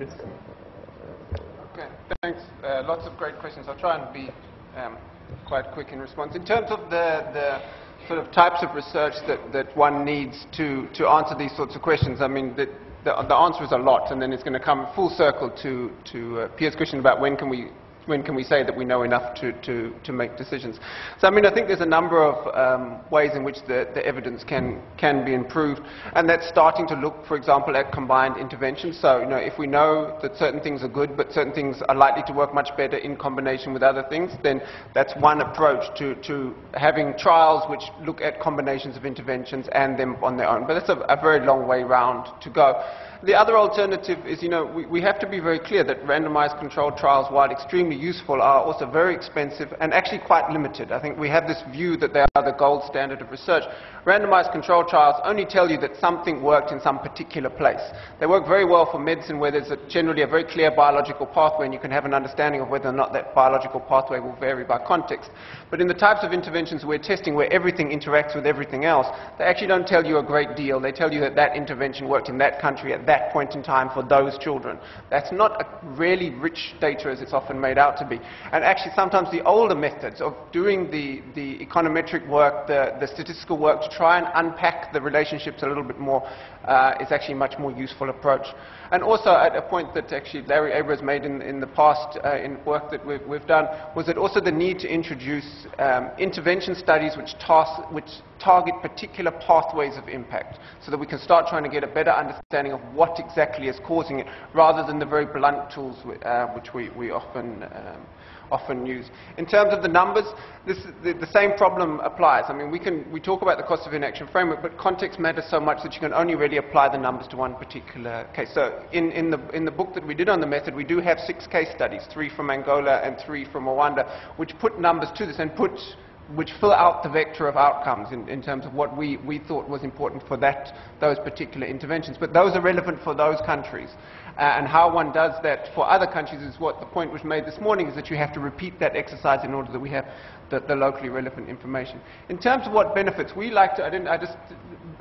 Okay, thanks. Uh, lots of great questions. I'll try and be um, quite quick in response. In terms of the, the sort of types of research that, that one needs to, to answer these sorts of questions, I mean, the, the, the answer is a lot, and then it's going to come full circle to, to uh, Pia's question about when can we when can we say that we know enough to, to, to make decisions? So, I mean, I think there's a number of um, ways in which the, the evidence can, can be improved, and that's starting to look, for example, at combined interventions. So, you know, if we know that certain things are good, but certain things are likely to work much better in combination with other things, then that's one approach to, to having trials which look at combinations of interventions and them on their own. But that's a, a very long way round to go. The other alternative is, you know, we, we have to be very clear that randomized controlled trials, while extremely useful, are also very expensive and actually quite limited. I think we have this view that they are the gold standard of research. Randomized control trials only tell you that something worked in some particular place. They work very well for medicine where there's a, generally a very clear biological pathway and you can have an understanding of whether or not that biological pathway will vary by context. But in the types of interventions we're testing where everything interacts with everything else, they actually don't tell you a great deal. They tell you that that intervention worked in that country at that point in time for those children. That's not a really rich data as it's often made out to be. And actually sometimes the older methods of doing the, the econometric work, the, the statistical work to try and unpack the relationships a little bit more uh, is actually a much more useful approach. And also at a point that actually Larry Abrams made in, in the past uh, in work that we've, we've, done was that also the need to introduce um, intervention studies which, task, which target particular pathways of impact so that we can start trying to get a better understanding of what exactly is causing it rather than the very blunt tools uh, which we, we often um, often used. In terms of the numbers, this, the, the, same problem applies. I mean, we, can, we talk about the cost of inaction framework, but context matters so much that you can only really apply the numbers to one particular case. So in, in, the, in the book that we did on the method, we do have six case studies, three from Angola and three from Rwanda, which put numbers to this and put which fill out the vector of outcomes in, in terms of what we, we thought was important for that, those particular interventions. But those are relevant for those countries. Uh, and how one does that for other countries is what the point was made this morning, is that you have to repeat that exercise in order that we have the, the locally relevant information. In terms of what benefits, we like to, I, didn't, I just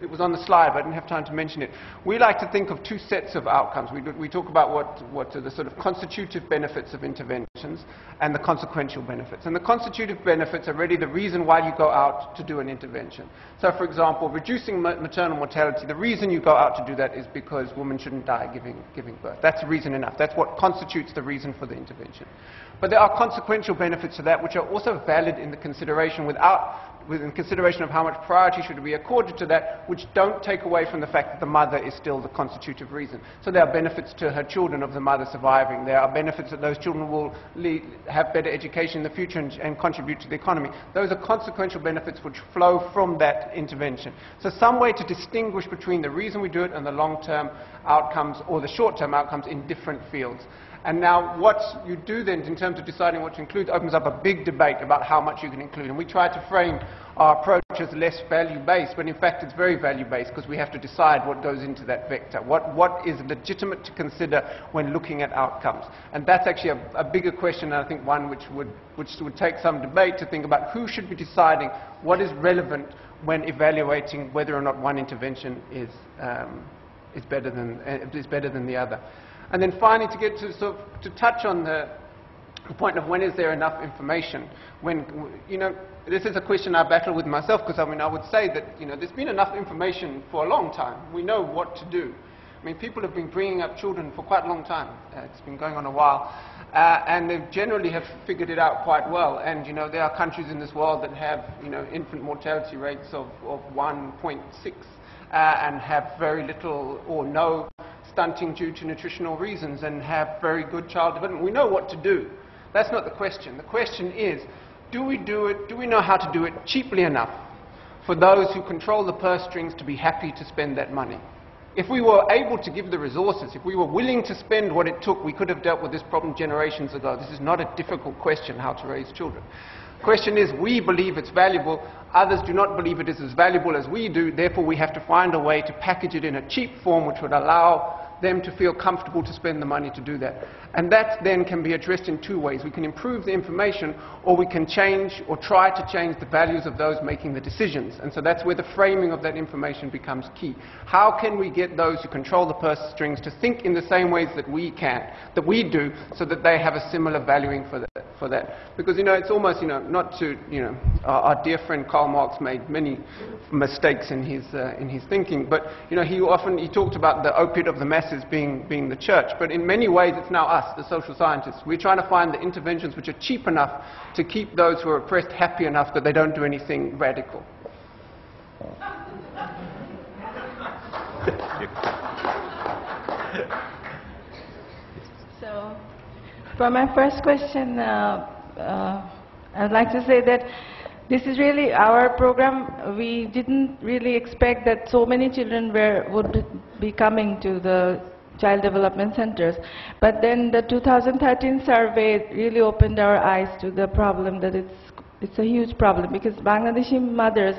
it was on the slide, but I didn't have time to mention it. We like to think of two sets of outcomes. We, we talk about what, what are the sort of constitutive benefits of interventions and the consequential benefits. And the constitutive benefits are really the reason why you go out to do an intervention. So, for example, reducing maternal mortality, the reason you go out to do that is because women shouldn't die giving, giving birth. That's reason enough. That's what constitutes the reason for the intervention. But there are consequential benefits to that which are also valid in the consideration without in consideration of how much priority should be accorded to that, which don't take away from the fact that the mother is still the constitutive reason. So there are benefits to her children of the mother surviving. There are benefits that those children will lead, have better education in the future and, and contribute to the economy. Those are consequential benefits which flow from that intervention. So some way to distinguish between the reason we do it and the long-term outcomes or the short-term outcomes in different fields. And now what you do then in terms of deciding what to include opens up a big debate about how much you can include. And we try to frame our approach as less value-based, but in fact it's very value-based because we have to decide what goes into that vector. What, what is legitimate to consider when looking at outcomes? And that's actually a, a bigger question, and I think one which would, which would take some debate to think about who should be deciding what is relevant when evaluating whether or not one intervention is, um, is, better, than, uh, is better than the other. And then finally, to get to, sort of, to touch on the, the point of when is there enough information. When, you know, this is a question I battle with myself because I mean, I would say that, you know, there's been enough information for a long time. We know what to do. I mean, people have been bringing up children for quite a long time. Uh, it's been going on a while. Uh, and they generally have figured it out quite well. And, you know, there are countries in this world that have, you know, infant mortality rates of, of 1.6 uh, and have very little or no stunting due to nutritional reasons and have very good child development. We know what to do. That's not the question. The question is, do we do it, do we know how to do it cheaply enough for those who control the purse strings to be happy to spend that money? If we were able to give the resources, if we were willing to spend what it took, we could have dealt with this problem generations ago. This is not a difficult question, how to raise children. The question is, we believe it's valuable, others do not believe it is as valuable as we do, therefore we have to find a way to package it in a cheap form which would allow them to feel comfortable to spend the money to do that. And that then can be addressed in two ways. We can improve the information or we can change or try to change the values of those making the decisions. And so that's where the framing of that information becomes key. How can we get those who control the purse strings to think in the same ways that we can, that we do, so that they have a similar valuing for, the, for that. Because, you know, it's almost, you know, not to, you know, our, our dear friend Karl Marx made many mistakes in his, uh, in his thinking, but, you know, he often, he talked about the opiate of the masses being, being the church, but in many ways it's now us, the social scientists. We're trying to find the interventions which are cheap enough to keep those who are oppressed happy enough that they don't do anything radical. So, for my first question, uh, uh, I'd like to say that this is really our program. We didn't really expect that so many children were, would be coming to the child development centers. But then the 2013 survey really opened our eyes to the problem that it's, it's a huge problem because Bangladeshi mothers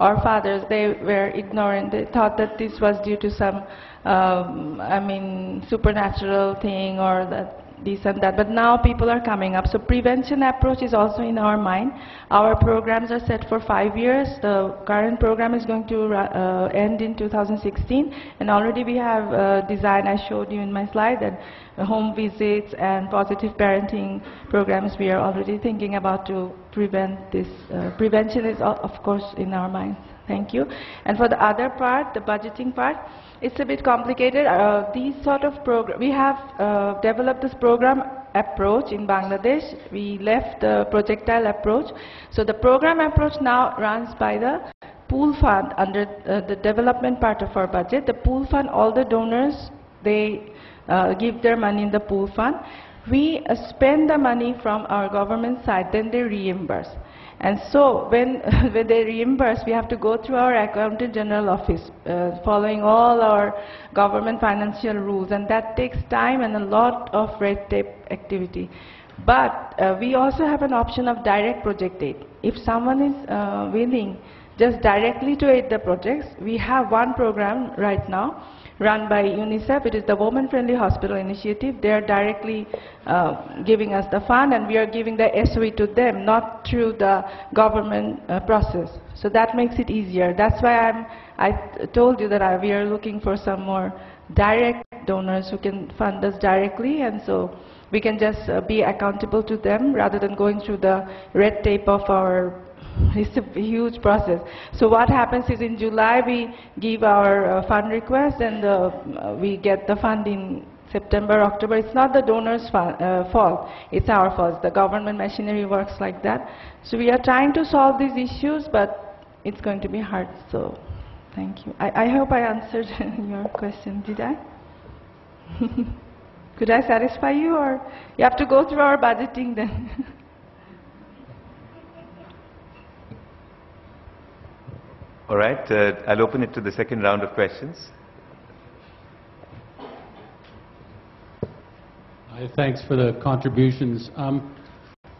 or fathers, they were ignorant. They thought that this was due to some, um, I mean, supernatural thing or that this and that. But now people are coming up. So prevention approach is also in our mind. Our programs are set for five years. The current program is going to uh, end in 2016. And already we have uh, design, I showed you in my slide, that home visits and positive parenting programs we are already thinking about to prevent this. Uh, prevention is, of course, in our minds. Thank you. And for the other part, the budgeting part, it's a bit complicated. Uh, these sort of program, we have uh, developed this program approach in Bangladesh. We left the projectile approach. So the program approach now runs by the pool fund under uh, the development part of our budget. The pool fund, all the donors, they uh, give their money in the pool fund. We uh, spend the money from our government side, then they reimburse. And so when, when they reimburse, we have to go through our accountant general office, uh, following all our government financial rules, and that takes time and a lot of red tape activity. But uh, we also have an option of direct project aid. If someone is uh, willing just directly to aid the projects, we have one program right now run by UNICEF. It is the Women Friendly Hospital Initiative. They are directly uh, giving us the fund and we are giving the SOE to them, not through the government uh, process. So that makes it easier. That's why I'm, I told you that I, we are looking for some more direct donors who can fund us directly and so we can just uh, be accountable to them rather than going through the red tape of our it's a huge process. So what happens is in July we give our uh, fund request and uh, we get the fund in September, October. It's not the donor's uh, fault, it's our fault. The government machinery works like that. So we are trying to solve these issues, but it's going to be hard. So thank you. I, I hope I answered your question. Did I? Could I satisfy you or you have to go through our budgeting then? All right, uh, I'll open it to the second round of questions. Hi, thanks for the contributions. Um,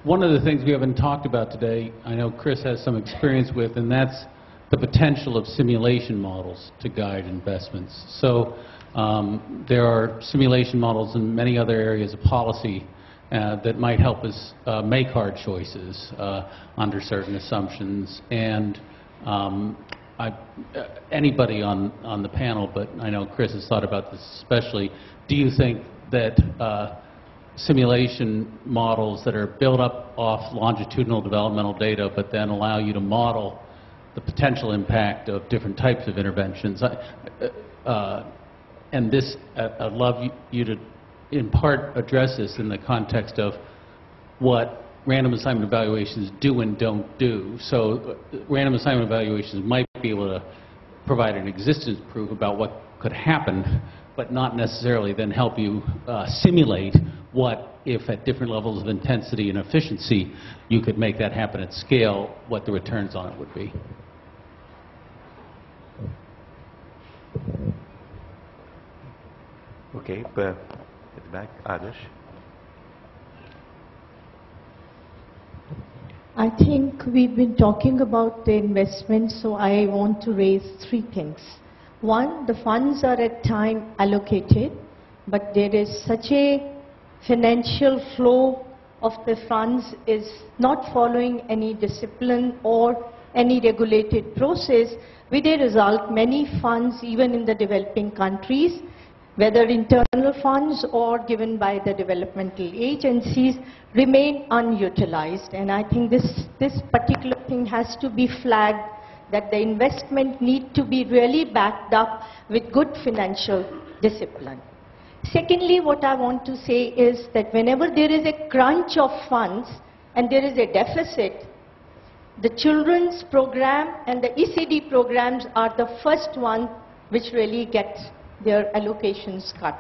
one of the things we haven't talked about today, I know Chris has some experience with, and that's the potential of simulation models to guide investments. So um, there are simulation models in many other areas of policy uh, that might help us uh, make hard choices uh, under certain assumptions. And um, I, uh, anybody on, on the panel, but I know Chris has thought about this especially, do you think that uh, simulation models that are built up off longitudinal developmental data but then allow you to model the potential impact of different types of interventions? Uh, uh and this, uh, I'd love you to in part address this in the context of what random assignment evaluations do and don't do. So random assignment evaluations might be able to provide an existence proof about what could happen, but not necessarily then help you uh, simulate what, if at different levels of intensity and efficiency, you could make that happen at scale, what the returns on it would be. Okay, but at the back, Adarsh. I think we've been talking about the investment, so I want to raise three things. One, the funds are at time allocated, but there is such a financial flow of the funds is not following any discipline or any regulated process, with a result many funds, even in the developing countries, whether internal funds or given by the developmental agencies, remain unutilized. And I think this, this particular thing has to be flagged that the investment need to be really backed up with good financial discipline. Secondly, what I want to say is that whenever there is a crunch of funds and there is a deficit, the children's program and the ECD programs are the first one which really gets their allocations cut.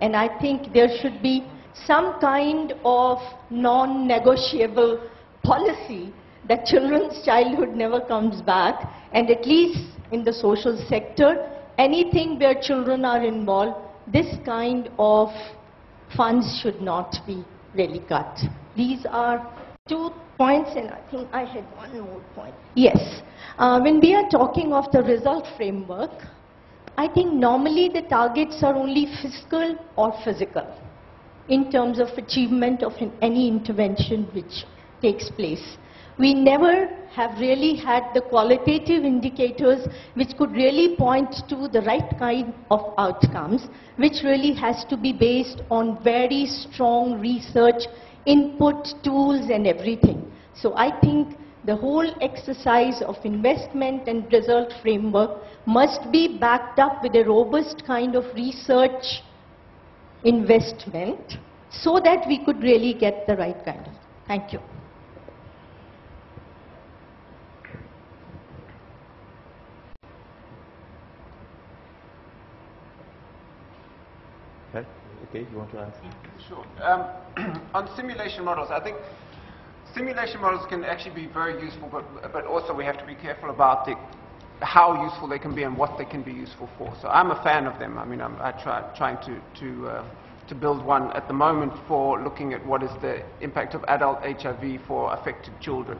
And I think there should be some kind of non-negotiable policy that children's childhood never comes back and at least in the social sector, anything where children are involved, this kind of funds should not be really cut. These are two points and I think I had one more point. Yes, uh, when we are talking of the result framework, I think normally the targets are only fiscal or physical in terms of achievement of any intervention which takes place. We never have really had the qualitative indicators which could really point to the right kind of outcomes, which really has to be based on very strong research, input, tools and everything. So I think the whole exercise of investment and result framework must be backed up with a robust kind of research investment so that we could really get the right kind of. Thank you. Okay, you want to answer? Sure. Um, on simulation models, I think simulation models can actually be very useful, but, but also we have to be careful about the, how useful they can be and what they can be useful for. So I'm a fan of them. I mean, I'm I try, trying to, to, uh, to build one at the moment for looking at what is the impact of adult HIV for affected children.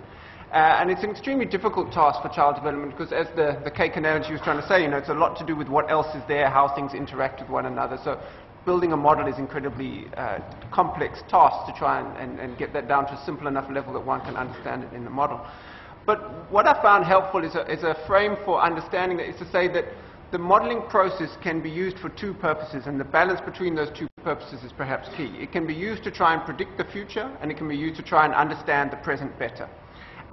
Uh, and it's an extremely difficult task for child development because as the, the cake analogy was trying to say, you know, it's a lot to do with what else is there, how things interact with one another. So building a model is incredibly uh, complex task to try and, and, and, get that down to a simple enough level that one can understand it in the model. But what I found helpful is a, is a frame for understanding that is to say that the modeling process can be used for two purposes, and the balance between those two purposes is perhaps key. It can be used to try and predict the future, and it can be used to try and understand the present better.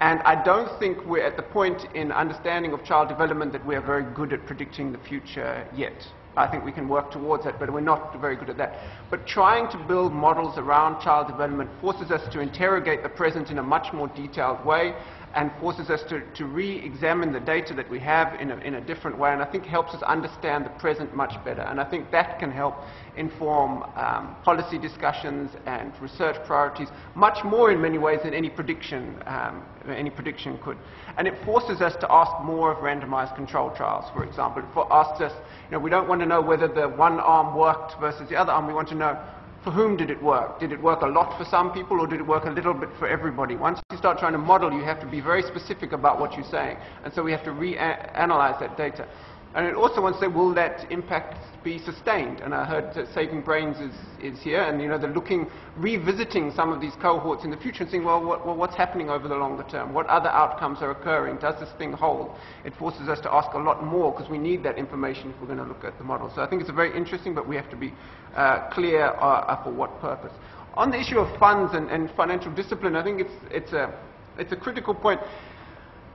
And I don't think we're at the point in understanding of child development that we are very good at predicting the future yet. I think we can work towards that, but we're not very good at that. But trying to build models around child development forces us to interrogate the present in a much more detailed way and forces us to, to re-examine the data that we have in a, in a different way and I think helps us understand the present much better. And I think that can help inform um, policy discussions and research priorities much more in many ways than any prediction, um, any prediction could. And it forces us to ask more of randomized control trials, for example. It asks us, you know, we don't want to know whether the one arm worked versus the other arm. We want to know for whom did it work? Did it work a lot for some people or did it work a little bit for everybody? Once you start trying to model, you have to be very specific about what you're saying. And so we have to reanalyze that data. And it also wants to say, will that impact be sustained? And I heard that Saving Brains is, is here, and you know, they're looking, revisiting some of these cohorts in the future and saying, well, what, well, what's happening over the longer term? What other outcomes are occurring? Does this thing hold? It forces us to ask a lot more because we need that information if we're going to look at the model. So I think it's very interesting, but we have to be uh, clear uh, for what purpose. On the issue of funds and, and financial discipline, I think it's, it's, a, it's a critical point.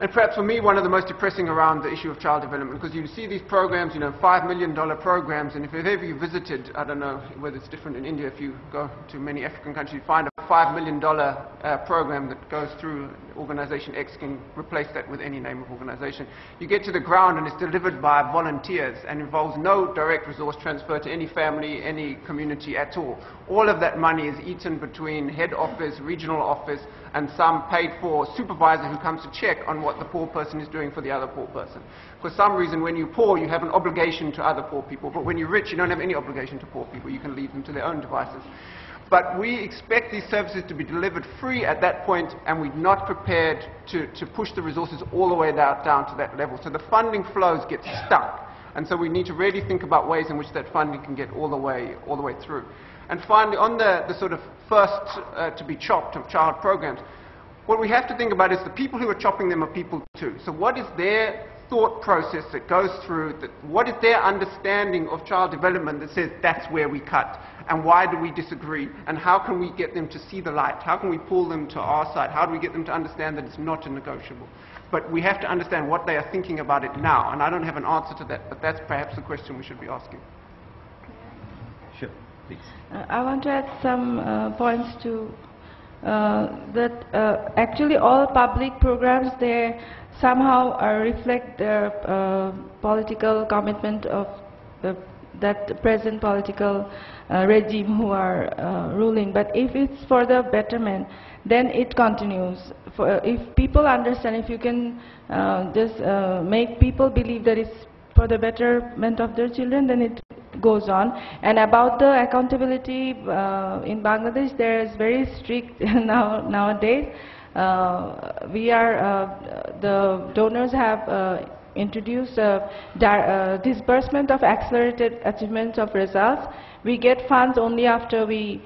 And perhaps for me, one of the most depressing around the issue of child development, because you see these programs, you know, $5 million programs, and if ever you visited, I don't know whether it's different in India, if you go to many African countries, you find a $5 million uh, program that goes through organization X can replace that with any name of organization. You get to the ground and it's delivered by volunteers and involves no direct resource transfer to any family, any community at all. All of that money is eaten between head office, regional office, and some paid for supervisor who comes to check on what the poor person is doing for the other poor person. For some reason, when you're poor, you have an obligation to other poor people, but when you're rich, you don't have any obligation to poor people. You can leave them to their own devices. But we expect these services to be delivered free at that point, and we're not prepared to, to push the resources all the way down, down to that level. So the funding flows get stuck. And so we need to really think about ways in which that funding can get all the way, all the way through. And finally, on the, the sort of first uh, to be chopped of child programs, what we have to think about is the people who are chopping them are people too. So what is their thought process that goes through, that what is their understanding of child development that says that's where we cut? And why do we disagree? And how can we get them to see the light? How can we pull them to our side? How do we get them to understand that it's not a negotiable? But we have to understand what they are thinking about it now. And I don't have an answer to that, but that's perhaps the question we should be asking. Please. Uh, I want to add some uh, points to uh, that uh, actually all public programs they somehow uh, reflect the uh, political commitment of the, that present political uh, regime who are uh, ruling. But if it's for the betterment, then it continues. For, if people understand, if you can uh, just uh, make people believe that it's for the betterment of their children, then it goes on. And about the accountability uh, in Bangladesh, there is very strict now nowadays. Uh, we are, uh, the donors have uh, introduced uh, uh, disbursement of accelerated achievement of results. We get funds only after we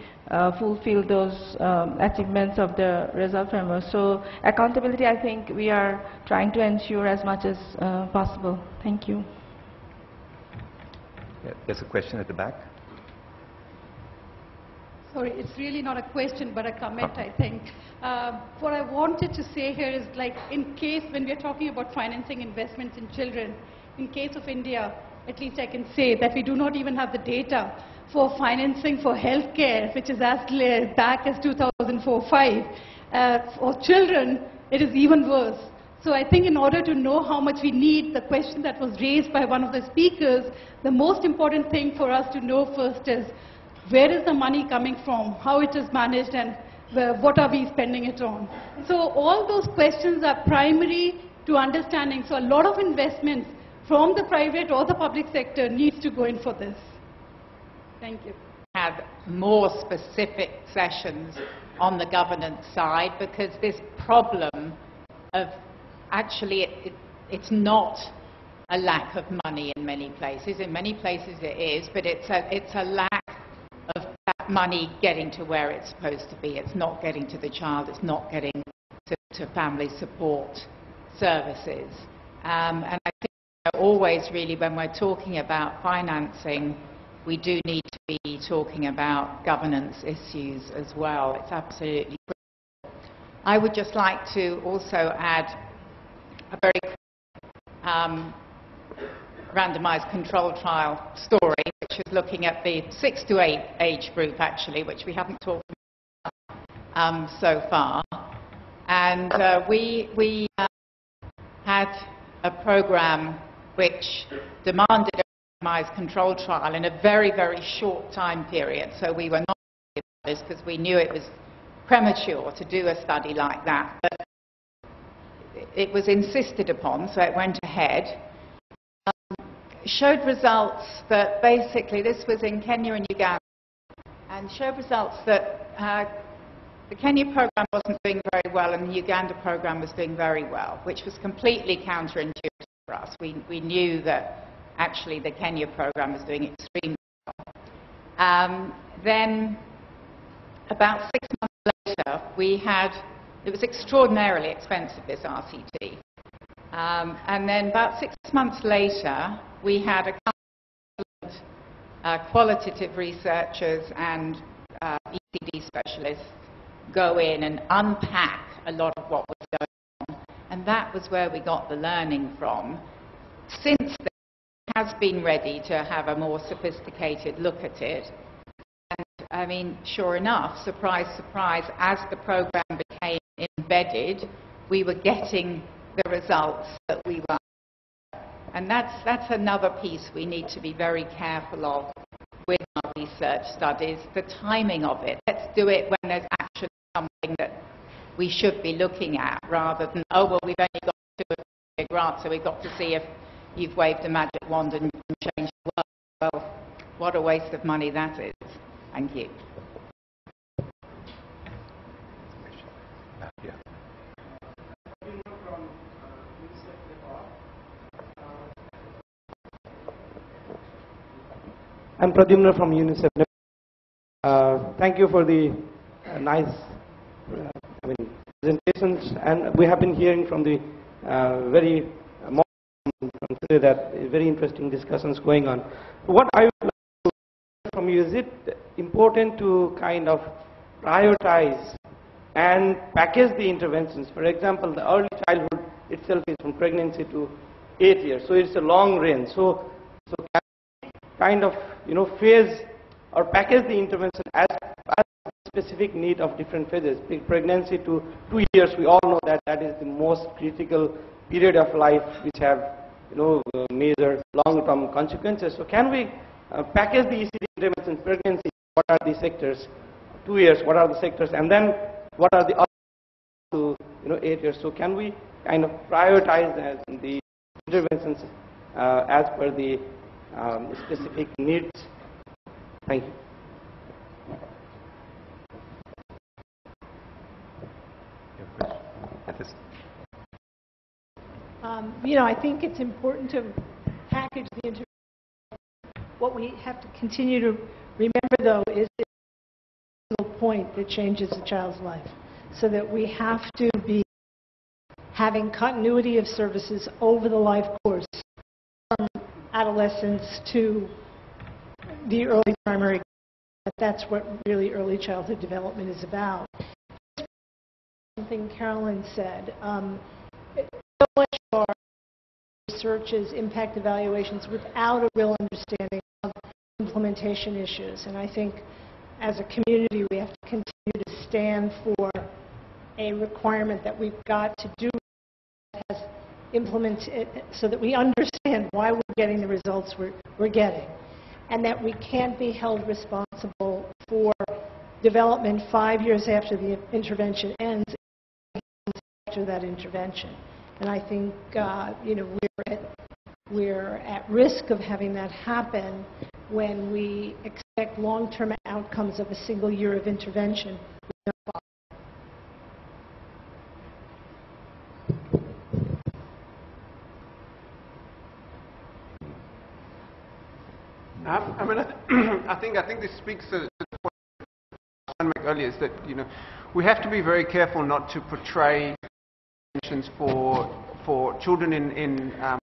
fulfill those um, achievements of the result framework. So accountability, I think we are trying to ensure as much as possible. Thank you. Yeah, there's a question at the back. Sorry, it's really not a question but a comment, I think. Uh, what I wanted to say here is like in case when we're talking about financing investments in children, in case of India, at least I can say that we do not even have the data for financing for healthcare, which is as back as 2004-5. Uh, for children, it is even worse. So I think in order to know how much we need, the question that was raised by one of the speakers, the most important thing for us to know first is where is the money coming from, how it is managed, and what are we spending it on. So all those questions are primary to understanding. So a lot of investments from the private or the public sector needs to go in for this. Thank you. Have more specific sessions on the governance side because this problem of actually it, it, it's not a lack of money in many places. In many places it is, but it's a, it's a lack of that money getting to where it's supposed to be. It's not getting to the child, it's not getting to, to family support services. Um, and I think always really when we're talking about financing, we do need to be talking about governance issues as well. It's absolutely critical. I would just like to also add a very um, randomized control trial story, which is looking at the six to eight age group, actually, which we haven't talked about um, so far. And uh, we, we uh, had a program which demanded a randomized control trial in a very, very short time period. So we were not this because we knew it was premature to do a study like that. But it was insisted upon, so it went ahead. Um, showed results that basically, this was in Kenya and Uganda, and showed results that uh, the Kenya program wasn't doing very well and the Uganda program was doing very well, which was completely counterintuitive for us. We, we knew that actually the Kenya program was doing extremely well. Um, then, about six months later, we had it was extraordinarily expensive, this RCT. Um, and then about six months later, we had a couple of uh, qualitative researchers and uh, ECD specialists go in and unpack a lot of what was going on. And that was where we got the learning from. Since then, has been ready to have a more sophisticated look at it. And I mean, sure enough, surprise, surprise, as the program became embedded, we were getting the results that we were. And that's, that's another piece we need to be very careful of with our research studies, the timing of it. Let's do it when there's actually something that we should be looking at rather than, oh, well, we've only got to a grant, so we've got to see if you've waved a magic wand and changed the world. Well, what a waste of money that is. Thank you. I'm Pradyumna from UNICEF. Uh, thank you for the uh, nice uh, I mean, presentations, and we have been hearing from the uh, very consider that very interesting discussions going on. What I would like to from you is it important to kind of prioritize and package the interventions. For example, the early childhood itself is from pregnancy to eight years, so it's a long range. So, so kind of you know phase or package the intervention as, as specific need of different phases. Pregnancy to two years, we all know that that is the most critical period of life which have you know major long-term consequences. So can we uh, package the ECD intervention pregnancy? What are the sectors? Two years, what are the sectors? And then what are the other to you know eight years? So can we kind of prioritize the interventions uh, as per the um, specific needs? Thank you. Um, you know, I think it's important to package the intervention. What we have to continue to remember, though, is the point that changes a child's life. So that we have to be having continuity of services over the life course from adolescence to the early primary. That's what really early childhood development is about. Something Carolyn said. Um, so much of our research impact evaluations without a real understanding of implementation issues. And I think as a community we have to continue to stand for a requirement that we've got to do as implement it so that we understand why we're getting the results we're, we're getting and that we can't be held responsible for development five years after the intervention ends after that intervention. And I think, uh, you know, we're at, we're at risk of having that happen when we expect long-term outcomes of a single year of intervention I mean, I think I think this speaks to the point I make earlier is that you know we have to be very careful not to portray for for children in in um,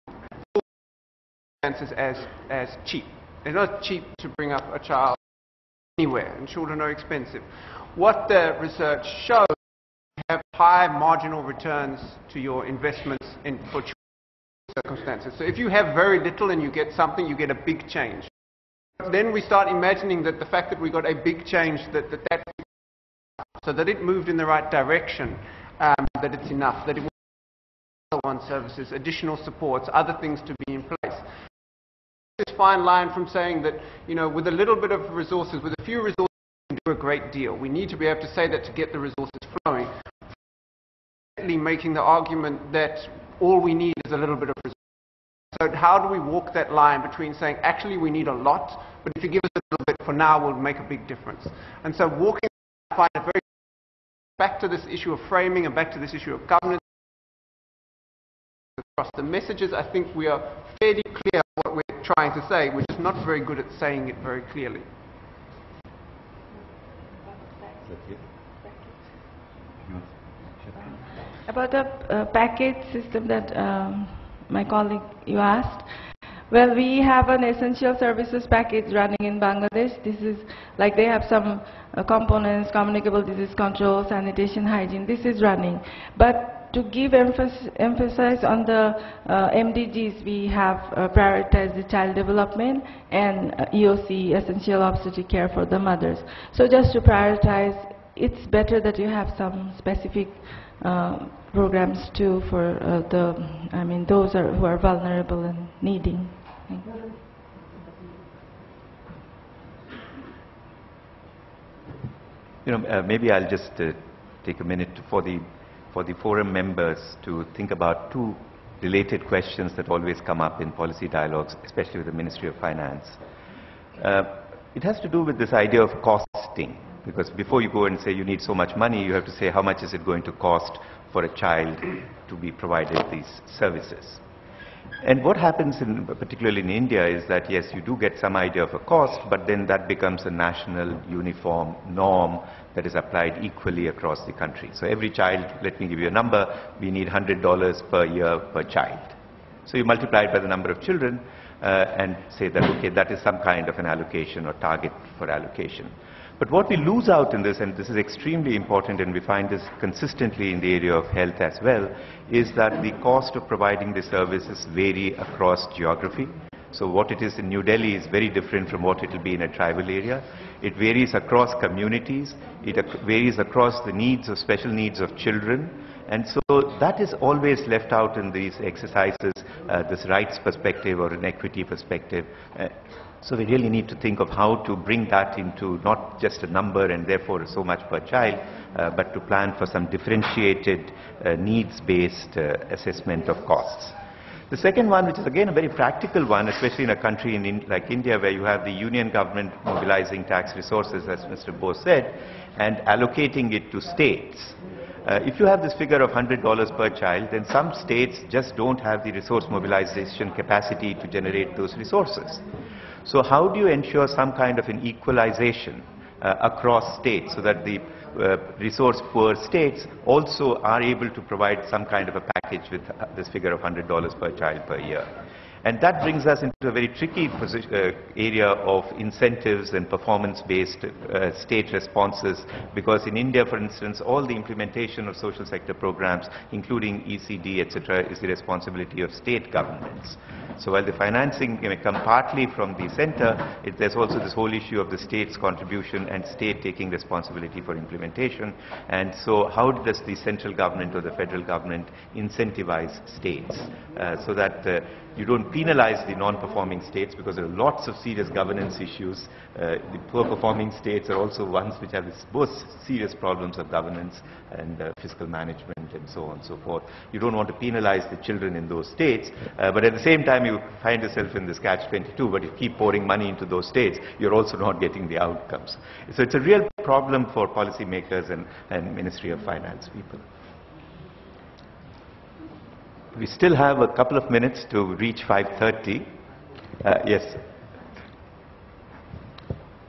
as as cheap. It's not cheap to bring up a child anywhere, and children are expensive. What the research shows have high marginal returns to your investments in for circumstances. So if you have very little and you get something, you get a big change. Then we start imagining that the fact that we got a big change, that that, that so that it moved in the right direction, um, that it's enough, that it one services, additional supports, other things to be in place. This fine line from saying that, you know, with a little bit of resources, with a few resources, we can do a great deal. We need to be able to say that to get the resources flowing. Making the argument that all we need is a little bit of resources. So how do we walk that line between saying, actually we need a lot, but if you give us a little bit for now, we'll make a big difference. And so walking, I find it very back to this issue of framing and back to this issue of governance. Across the messages, I think we are fairly clear what we're trying to say. We're just not very good at saying it very clearly. About the uh, package system that um, my colleague you asked, well, we have an essential services package running in Bangladesh. This is like they have some uh, components, communicable disease control, sanitation, hygiene. This is running. But to give emphasis, emphasis on the uh, MDGs, we have uh, prioritized the child development and uh, EOC, essential obstetric care for the mothers. So just to prioritize, it's better that you have some specific uh, programs too for uh, the, I mean, those are, who are vulnerable and needing. You know, uh, maybe I'll just uh, take a minute for the for the forum members to think about two related questions that always come up in policy dialogues, especially with the Ministry of Finance. Uh, it has to do with this idea of costing, because before you go and say you need so much money, you have to say how much is it going to cost for a child to be provided these services. And what happens, in, particularly in India, is that yes, you do get some idea of a cost, but then that becomes a national uniform norm that is applied equally across the country. So every child, let me give you a number, we need $100 per year per child. So you multiply it by the number of children uh, and say that, okay, that is some kind of an allocation or target for allocation. But what we lose out in this, and this is extremely important and we find this consistently in the area of health as well, is that the cost of providing the services vary across geography. So what it is in New Delhi is very different from what it will be in a tribal area. It varies across communities. It varies across the needs of special needs of children. And so that is always left out in these exercises, uh, this rights perspective or an equity perspective. Uh, so we really need to think of how to bring that into not just a number and therefore so much per child, uh, but to plan for some differentiated uh, needs-based uh, assessment of costs. The second one, which is again a very practical one, especially in a country in, like India where you have the union government mobilizing tax resources, as Mr. Bose said, and allocating it to states. Uh, if you have this figure of $100 per child, then some states just don't have the resource mobilization capacity to generate those resources. So how do you ensure some kind of an equalization uh, across states so that the uh, resource poor states also are able to provide some kind of a package with uh, this figure of $100 per child per year? And that brings us into a very tricky uh, area of incentives and performance-based uh, state responses because in India, for instance, all the implementation of social sector programs, including ECD, etc., is the responsibility of state governments. So while the financing may come partly from the center, it, there's also this whole issue of the state's contribution and state taking responsibility for implementation. And so how does the central government or the federal government incentivize states uh, so that uh, you don't penalize the non-performing states because there are lots of serious governance issues. Uh, the poor performing states are also ones which have both serious problems of governance and uh, fiscal management and so on and so forth. You don't want to penalize the children in those states, uh, but at the same time you find yourself in this catch-22, but if you keep pouring money into those states, you're also not getting the outcomes. So it's a real problem for policymakers and, and Ministry of Finance people. We still have a couple of minutes to reach 5.30. Uh, yes.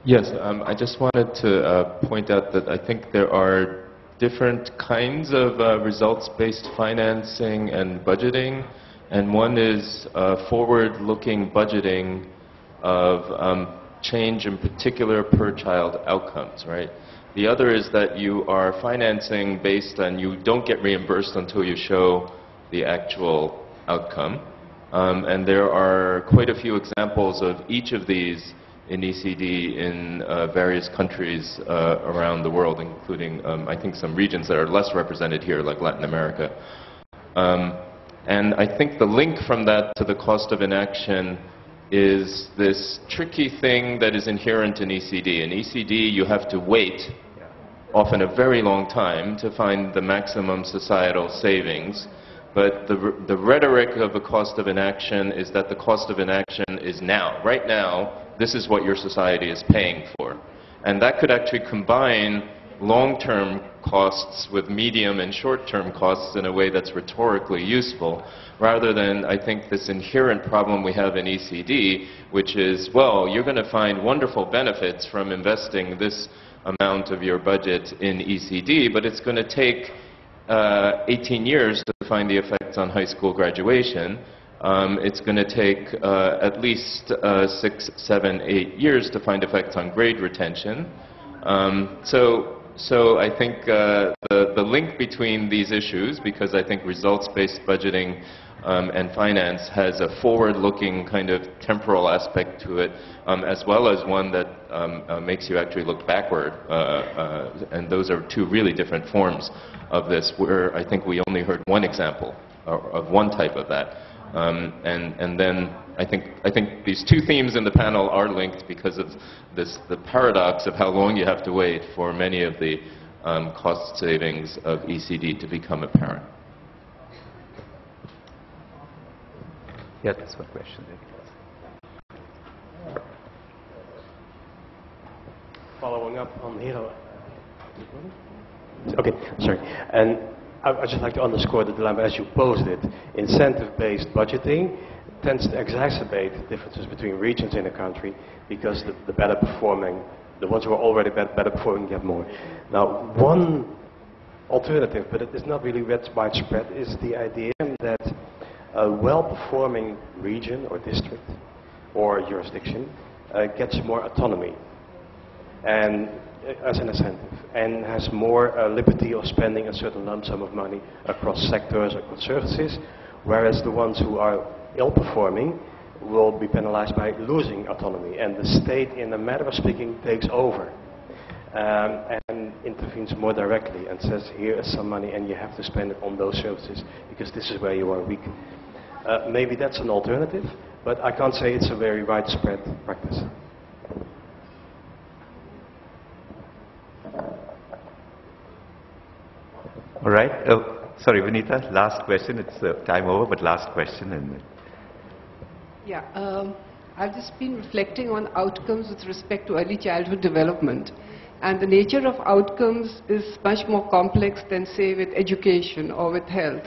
Yes, um, I just wanted to uh, point out that I think there are different kinds of uh, results-based financing and budgeting, and one is uh, forward-looking budgeting of um, change in particular per-child outcomes, right? The other is that you are financing based on you don't get reimbursed until you show the actual outcome. Um, and there are quite a few examples of each of these in ECD in uh, various countries uh, around the world, including, um, I think, some regions that are less represented here, like Latin America. Um, and I think the link from that to the cost of inaction is this tricky thing that is inherent in ECD. In ECD, you have to wait, often a very long time, to find the maximum societal savings. But the, the rhetoric of the cost of inaction is that the cost of inaction is now. Right now, this is what your society is paying for. And that could actually combine long-term costs with medium and short-term costs in a way that's rhetorically useful, rather than, I think, this inherent problem we have in ECD, which is, well, you're going to find wonderful benefits from investing this amount of your budget in ECD, but it's going to take uh, 18 years to find the effects on high school graduation. Um, it's going to take uh, at least uh, six, seven, eight years to find effects on grade retention. Um, so, so I think uh, the, the link between these issues, because I think results-based budgeting um, and finance has a forward-looking kind of temporal aspect to it, um, as well as one that um, uh, makes you actually look backward. Uh, uh, and those are two really different forms of this, where I think we only heard one example of one type of that. Um, and, and then I think, I think these two themes in the panel are linked because of this, the paradox of how long you have to wait for many of the um, cost savings of ECD to become apparent. Yeah, that's one question. Following up on Hiro. Okay, sorry. And I'd just like to underscore the dilemma as you posed it. Incentive-based budgeting tends to exacerbate differences between regions in a country because the, the better performing, the ones who are already better, better performing get more. Now, one alternative, but it is not really widespread, is the idea that a well-performing region or district or jurisdiction uh, gets more autonomy and uh, as an incentive and has more uh, liberty of spending a certain lump sum of money across sectors, across services, whereas the ones who are ill-performing will be penalized by losing autonomy and the state, in a matter of speaking, takes over um, and intervenes more directly and says, here is some money and you have to spend it on those services because this is where you are weak. Uh, maybe that's an alternative, but I can't say it's a very widespread practice. All right. Oh, sorry, Vinita, last question. It's uh, time over, but last question. And Yeah, um, I've just been reflecting on outcomes with respect to early childhood development. And the nature of outcomes is much more complex than, say, with education or with health,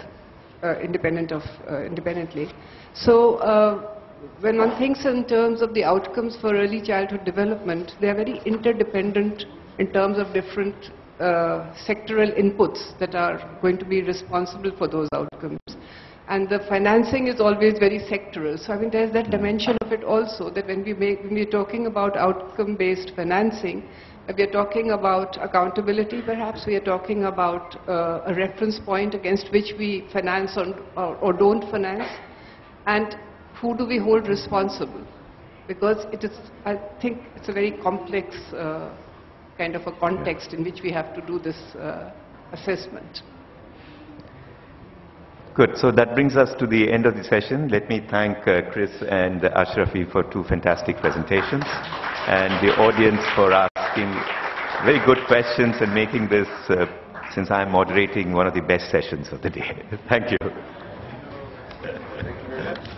uh, independent of, uh, independently. So uh, when one thinks in terms of the outcomes for early childhood development, they are very interdependent in terms of different uh, sectoral inputs that are going to be responsible for those outcomes. And the financing is always very sectoral. So I mean, there's that dimension of it also, that when, we make, when we're talking about outcome-based financing, uh, we are talking about accountability perhaps, we are talking about uh, a reference point against which we finance or, or, or don't finance, and who do we hold responsible? Because it is, I think it's a very complex uh, kind of a context in which we have to do this uh, assessment. Good. So that brings us to the end of the session. Let me thank uh, Chris and Ashrafi for two fantastic presentations and the audience for asking very good questions and making this, uh, since I'm moderating, one of the best sessions of the day. thank you. Thank you very much.